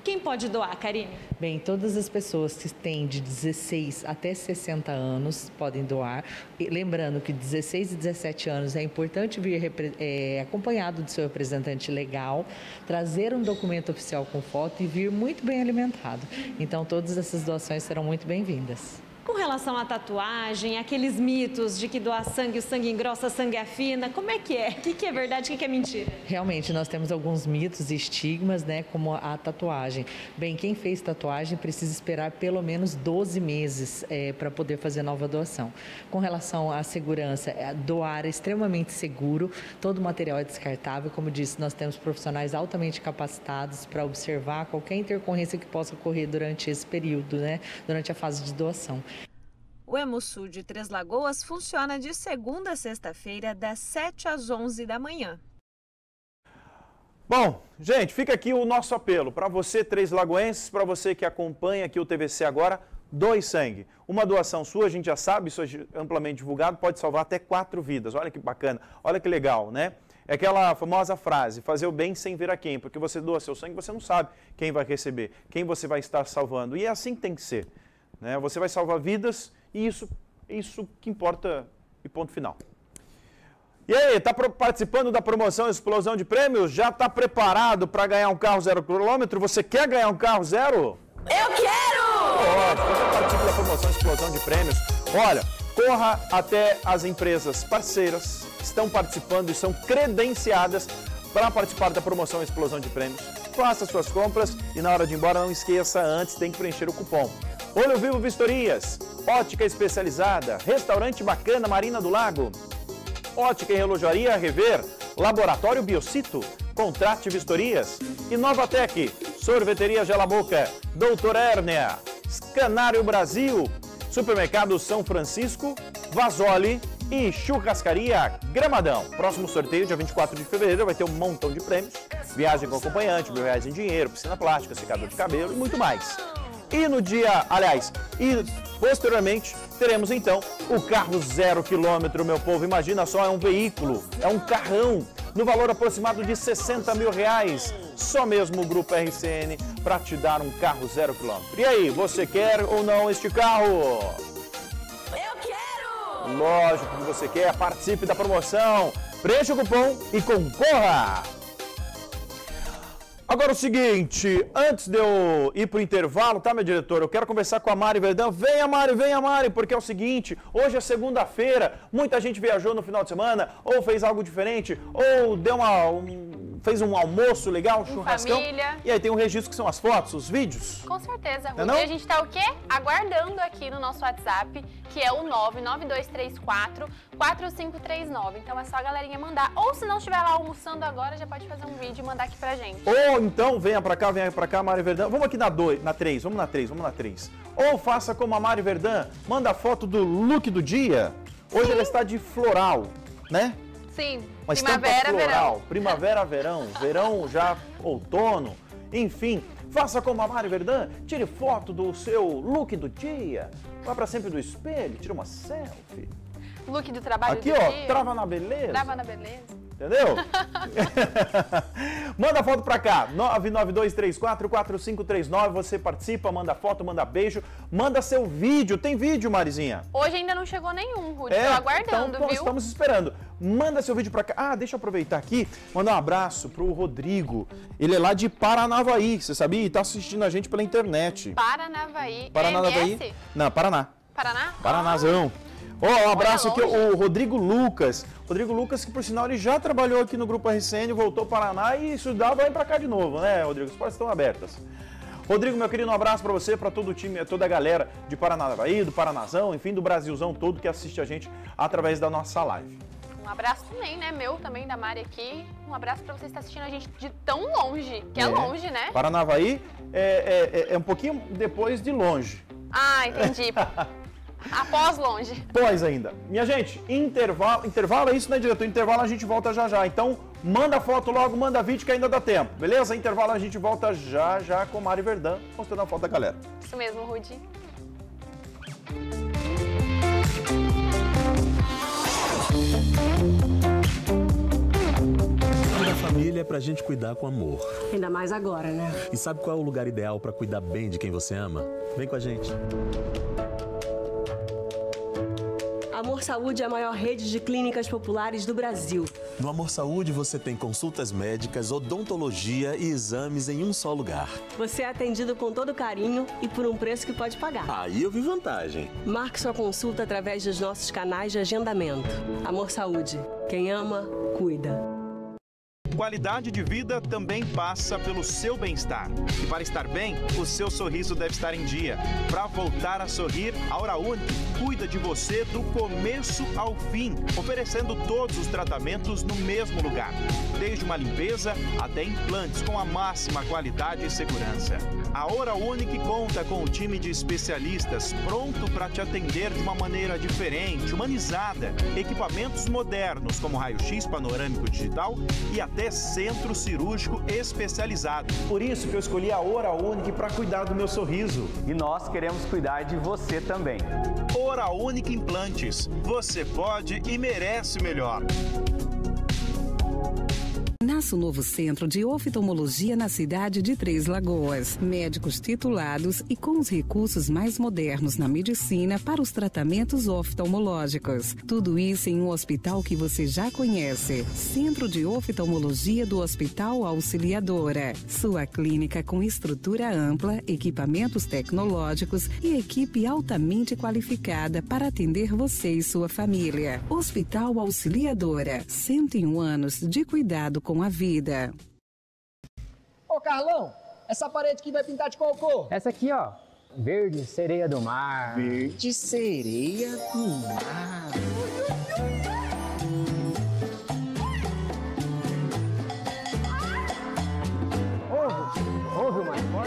Quem pode doar, Karine? Bem, todas as pessoas que têm de 16 até 60 anos podem doar. E lembrando que 16 e 17 anos é importante vir é, acompanhado do seu representante legal, trazer um documento oficial com foto e vir muito bem alimentado. Então, todas essas doações serão muito bem-vindas. Com relação à tatuagem, aqueles mitos de que doar sangue, o sangue engrossa, sangue afina, como é que é? O que, é verdade, o que, é mentira? Realmente, nós temos alguns mitos e estigmas, né, como a tatuagem. Bem, quem fez tatuagem precisa esperar pelo menos 12 meses é, para poder fazer nova doação. Com relação à segurança, é, doar é extremamente seguro, todo o material é descartável. Como disse, nós temos profissionais altamente capacitados para observar qualquer intercorrência que possa ocorrer durante esse período, né, durante a fase de doação. O Hemosul de Três Lagoas funciona de segunda a sexta-feira, das 7 às 11 da manhã. Bom, gente, fica aqui o nosso apelo para você, Três Lagoenses, para você que acompanha aqui o TVC agora, doe sangue. Uma doação sua, a gente já sabe, isso é amplamente divulgado, pode salvar até quatro vidas. Olha que bacana, olha que legal, né? É aquela famosa frase, fazer o bem sem ver a quem, porque você doa seu sangue, você não sabe quem vai receber, quem você vai estar salvando. E é assim que tem que ser. Né? Você vai salvar vidas e isso, isso que importa e ponto final. E aí, está participando da promoção Explosão de Prêmios? Já está preparado para ganhar um carro zero quilômetro? Você quer ganhar um carro zero? Eu quero! Ótimo, você participa da promoção Explosão de Prêmios. Olha, corra até as empresas parceiras que estão participando e são credenciadas para participar da promoção Explosão de Prêmios. Faça suas compras e na hora de ir embora não esqueça antes, tem que preencher o cupom. Olho Vivo Vistorias, Ótica Especializada, Restaurante Bacana Marina do Lago, Ótica e Relojaria Rever, Laboratório Biocito, Contrate Vistorias. E Novatec, Sorveteria Gelaboca, Doutor Hérnia, Scanário Brasil, Supermercado São Francisco, Vasoli e Churrascaria Gramadão. Próximo sorteio, dia 24 de fevereiro, vai ter um montão de prêmios. Viagem com acompanhante, mil reais em dinheiro, piscina plástica, secador de cabelo e muito mais. E no dia, aliás, e posteriormente teremos então o carro zero quilômetro, meu povo. Imagina só, é um veículo, é um carrão, no valor aproximado de 60 mil reais. Só mesmo o Grupo RCN para te dar um carro zero quilômetro. E aí, você quer ou não este carro? Eu quero! Lógico que você quer, participe da promoção, preencha o cupom e concorra! Agora o seguinte, antes de eu ir para o intervalo, tá, meu diretor? Eu quero conversar com a Mari Verdão. Venha, Mari, venha, Mari, porque é o seguinte: hoje é segunda-feira, muita gente viajou no final de semana, ou fez algo diferente, ou deu uma. Um, fez um almoço legal, um churrascão. família. E aí tem um registro que são as fotos, os vídeos. Com certeza, Não é Ruth. não? E a gente tá o quê? Aguardando aqui no nosso WhatsApp, que é o 99234 4539. Então é só a galerinha mandar. Ou se não estiver lá almoçando agora, já pode fazer um vídeo e mandar aqui pra gente. Ou então, venha pra cá, venha pra cá, Mari Verdão. Vamos aqui na 2, na 3, vamos na 3, vamos na 3. Ou faça como a Mari Verdão, manda a foto do look do dia. Hoje ela está de floral, né? Sim, Uma primavera, floral. verão. Primavera, verão. Verão já outono. Enfim, faça como a Mari Verdão, tire foto do seu look do dia. Vai pra sempre do espelho, tira uma selfie. Look do trabalho Aqui, ó, dia. trava na beleza. Trava na beleza. Entendeu? [LAUGHS] manda foto pra cá, 992344539, você participa, manda foto, manda beijo, manda seu vídeo, tem vídeo, Marizinha? Hoje ainda não chegou nenhum, Ruth. É, Tô aguardando, então, viu? estamos esperando. Manda seu vídeo pra cá. Ah, deixa eu aproveitar aqui, mandar um abraço pro Rodrigo. Ele é lá de Paranavaí, você sabia? E tá assistindo a gente pela internet. Paranavaí. Paranavaí? MS? Não, Paraná. Paraná? Paranazão. Ó, um abraço aqui, o Rodrigo Lucas. Rodrigo Lucas, que por sinal ele já trabalhou aqui no Grupo RCN, voltou para Paraná e dá, vai pra cá de novo, né, Rodrigo? As portas estão abertas. Rodrigo, meu querido, um abraço para você, para todo o time, toda a galera de Paranavaí, do Paranazão, enfim, do Brasilzão todo que assiste a gente através da nossa live. Um abraço também, né? Meu também, da Mari aqui. Um abraço pra você que está assistindo a gente de tão longe, que é, longe, né? Paranavaí é, é- é um pouquinho depois de longe. Ah, entendi. [LAUGHS] Após longe. Pois ainda. Minha gente, intervalo, intervalo é isso, né, diretor? Intervalo a gente volta já já. Então, manda foto logo, manda vídeo que ainda dá tempo, beleza? Intervalo a gente volta já já com Mari Verdão, mostrando a foto da galera. Isso mesmo, Rudy. Toda família é pra gente cuidar com amor. Ainda mais agora, né? E sabe qual é o lugar ideal pra cuidar bem de quem você ama? Vem com a gente. Amor Saúde é a maior rede de clínicas populares do Brasil. No Amor Saúde você tem consultas médicas, odontologia e exames em um só lugar. Você é atendido com todo carinho e por um preço que pode pagar. Aí eu vi vantagem. Marque sua consulta através dos nossos canais de agendamento. Amor Saúde. Quem ama, cuida. Qualidade de vida também passa pelo seu bem-estar. E para estar bem, o seu sorriso deve estar em dia. Para voltar a sorrir, a Hora Única cuida de você do começo ao fim, oferecendo todos os tratamentos no mesmo lugar. Desde uma limpeza até implantes com a máxima qualidade e segurança. A Hora Única conta com um time de especialistas pronto para te atender de uma maneira diferente, humanizada. Equipamentos modernos como raio-x panorâmico digital e até centro cirúrgico especializado. Por isso que eu escolhi a Hora Única para cuidar do meu sorriso. E nós queremos cuidar de você também. Hora Única Implantes. Você pode e merece melhor. Nasce o novo centro de oftalmologia na cidade de Três Lagoas. Médicos titulados e com os recursos mais modernos na medicina para os tratamentos oftalmológicos. Tudo isso em um hospital que você já conhece. Centro de Oftalmologia do Hospital Auxiliadora. Sua clínica com estrutura ampla, equipamentos tecnológicos e equipe altamente qualificada para atender você e sua família. Hospital Auxiliadora. 101 anos de cuidado com a vida. Ô Carlão, essa parede aqui vai pintar de qual cor? Essa aqui, ó. Verde sereia do mar. Verde sereia do mar. Ouve, ouve o mar.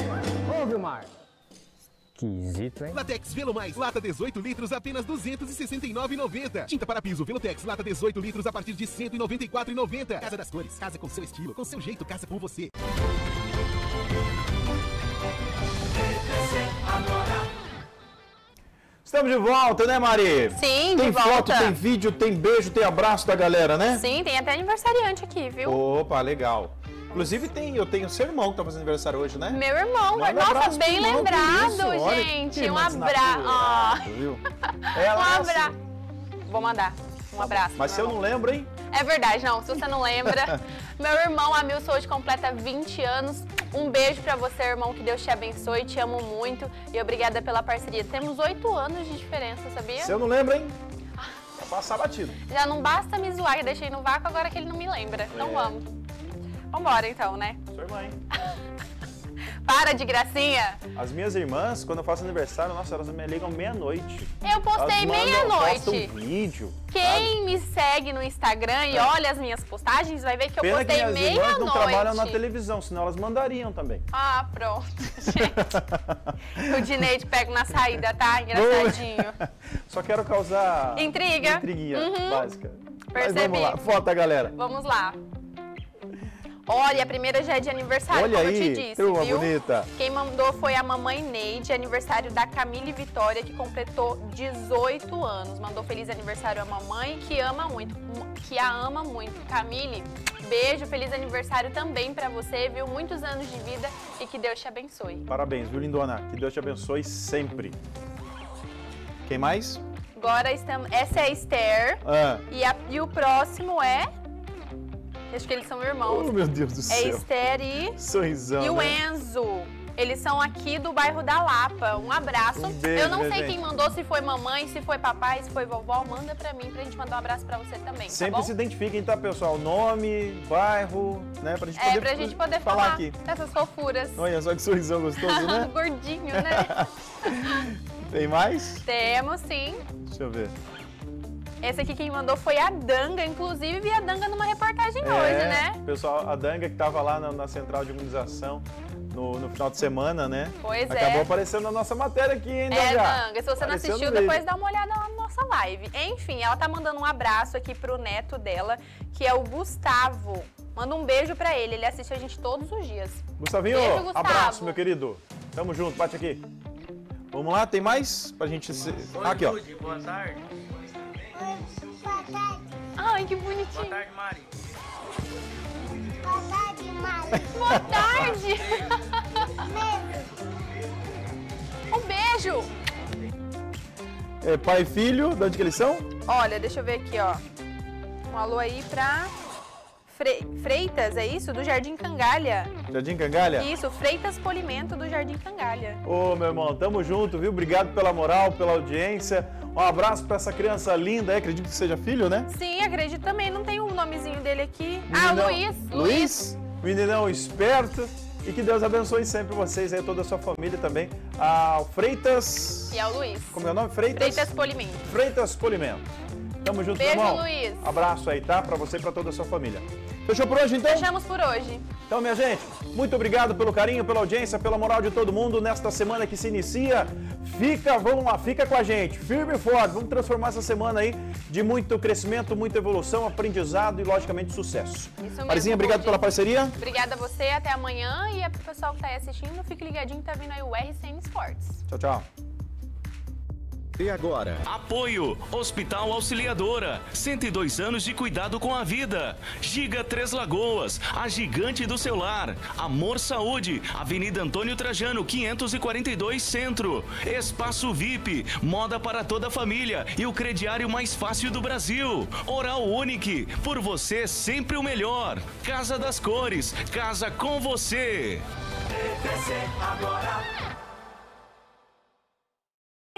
Esquisito, hein? Latex Velo Mais, lata 18 litros, apenas R$ 269,90. Tinta para piso Velotex, lata 18 litros, a partir de R$ 194,90. Casa das Cores, casa com seu estilo, com seu jeito, casa com você. Estamos de volta, né, Mari? Sim, tem de volta. foto, tem vídeo, tem beijo, tem abraço da galera, né? Sim, tem até aniversariante aqui, viu? Opa, legal. Inclusive tem, eu tenho seu irmão que tá fazendo aniversário hoje, né? Meu irmão, Manda nossa, bem irmão, lembrado, isso, olha, gente. que Um abraço. [LAUGHS] Um Ela é abraço. Vou mandar. Um abraço. Mas se eu não lembro, hein? É verdade, não. Se você não lembra, [LAUGHS] meu irmão Amilson hoje completa 20 anos. Um beijo pra você, irmão. Que Deus te abençoe. Te amo muito. E obrigada pela parceria. Temos oito anos de diferença, sabia? Se eu não lembro, hein? Vai passar batido. Já não basta me zoar, que deixei no vácuo, agora que ele não me lembra. Então É. vamos. Vambora então, né? Sua irmã, hein? [LAUGHS] Para de gracinha. As minhas irmãs, quando eu faço aniversário, nossa, elas me ligam meia-noite. Eu postei meia-noite. postam vídeo. Quem me segue no Instagram e É. olha as minhas postagens vai ver que eu Pena que postei minhas irmãs meia-noite. não trabalham na televisão, senão elas mandariam também. Ah, pronto, [LAUGHS] gente. o Dineide pega na saída, tá? [LAUGHS] Engraçadinho. Só quero causar... Intriga. Intriguinha Uhum. básica. Mas Percebi. vamos lá, foto, galera. Vamos lá. Olha, a primeira já é de aniversário, Olha como aí, eu te disse, turma viu? bonita. Quem mandou foi a mamãe Neide, aniversário da Camille Vitória, que completou 18 anos. Mandou feliz aniversário à mamãe, que ama muito, que a ama muito. Camille, beijo, feliz aniversário também pra você, viu? Muitos anos de vida e que Deus te abençoe. Parabéns, viu, lindona? Que Deus te abençoe sempre. Quem mais? Agora estamos, essa é a Esther Ah. e, a- e o próximo é Acho que eles são irmãos. Oh, meu Deus do É céu. Esther e, Sorrisão, e o né? Enzo. Eles são aqui do bairro da Lapa. Um abraço. Um beijo, Eu não sei gente. quem mandou, se foi mamãe, se foi papai, se foi vovó. Manda pra mim, pra gente mandar um abraço pra você também, Sempre tá se identifiquem, tá, pessoal? Nome, bairro, né? Pra gente É, poder pra gente poder falar, aqui. dessas fofuras. Olha só que sorrisão gostoso, né? [LAUGHS] Gordinho, né? [LAUGHS] Tem mais? Temos sim. Deixa eu ver. Esse aqui quem mandou foi a Danga. Inclusive, vi a Danga numa reportagem É, hoje, né? Pessoal, a Danga que tava lá na, na central de imunização no, no final de semana, né? Pois é. Acabou aparecendo na nossa matéria aqui, hein, É, Danga? Danga, se você não assistiu, depois dá uma olhada lá na nossa live. Enfim, ela tá mandando um abraço aqui pro neto dela, que é o Gustavo. Manda um beijo pra ele, ele assiste a gente todos os dias. Gustavinho, Beijo, Gustavo. abraço, meu querido. Tamo junto, bate aqui. Vamos lá, tem mais? Pra gente... Se... Aqui, ó. Boa tarde. Ai, que bonitinho. Boa tarde, Mari. Boa tarde. um beijo. É, pai e filho, de onde que eles são? Olha, deixa eu ver aqui, ó. Um alô aí pra Fre- Freitas, é isso? Do Jardim Cangalha. Jardim Cangalha? Isso, Freitas Polimento do Jardim Cangalha. Ô, meu irmão, tamo junto, viu? Obrigado pela moral, pela audiência. Um abraço pra essa criança linda aí, acredito que seja filho, né? Sim, acredito também. Não tem o nomezinho dele aqui. Ah, Meninão- Luiz. Luiz, meninão esperto. E que Deus abençoe sempre vocês aí, toda a sua família também. Ao Freitas. E é o Luiz. Como é o nome? Freitas? Freitas Polimento. Freitas Polimento. Tamo junto, Beijo, irmão. Luiz. Abraço aí, tá? Pra você e pra toda a sua família. Fechou por hoje, então? Fechamos por hoje. Então, minha gente, muito obrigado pelo carinho, pela audiência, pela moral de todo mundo nesta semana que se inicia. Fica, vamos lá, fica com a gente, firme e forte. Vamos transformar essa semana aí de muito crescimento, muita evolução, aprendizado e, logicamente, sucesso. Isso mesmo, Marizinha, obrigado pela parceria. Obrigada a você, até amanhã. E pro pessoal que tá aí assistindo, fique ligadinho, tá vindo aí o RCN Sports. Tchau, tchau. E agora? Apoio Hospital Auxiliadora. 102 anos de cuidado com a vida. Giga Três Lagoas, a gigante do celular. Amor Saúde, Avenida Antônio Trajano, 542 Centro. Espaço VIP, moda para toda a família e o crediário mais fácil do Brasil. Oral Unique, por você sempre o melhor. Casa das Cores, casa com você.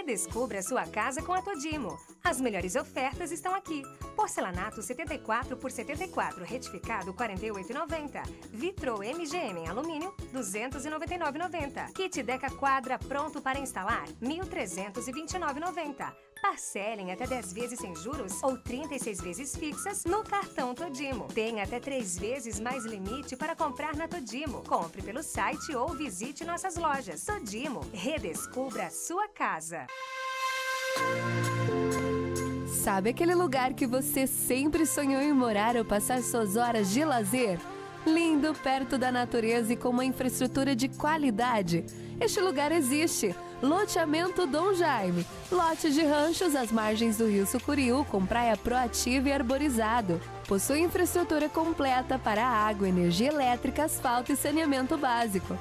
Redescubra sua casa com a Todimo. As melhores ofertas estão aqui. Porcelanato 74 por 74, retificado 48,90. Vitro MGM em alumínio 299,90. Kit Deca Quadra pronto para instalar 1.329,90. Parcelem até 10 vezes sem juros ou 36 vezes fixas no cartão Todimo. Tem até 3 vezes mais limite para comprar na Todimo. Compre pelo site ou visite nossas lojas. Todimo, redescubra sua casa. Sabe aquele lugar que você sempre sonhou em morar ou passar suas horas de lazer? Lindo, perto da natureza e com uma infraestrutura de qualidade. Este lugar existe. Loteamento Dom Jaime. Lote de ranchos às margens do rio Sucuriú com praia proativa e arborizado. Possui infraestrutura completa para água, energia elétrica, asfalto e saneamento básico.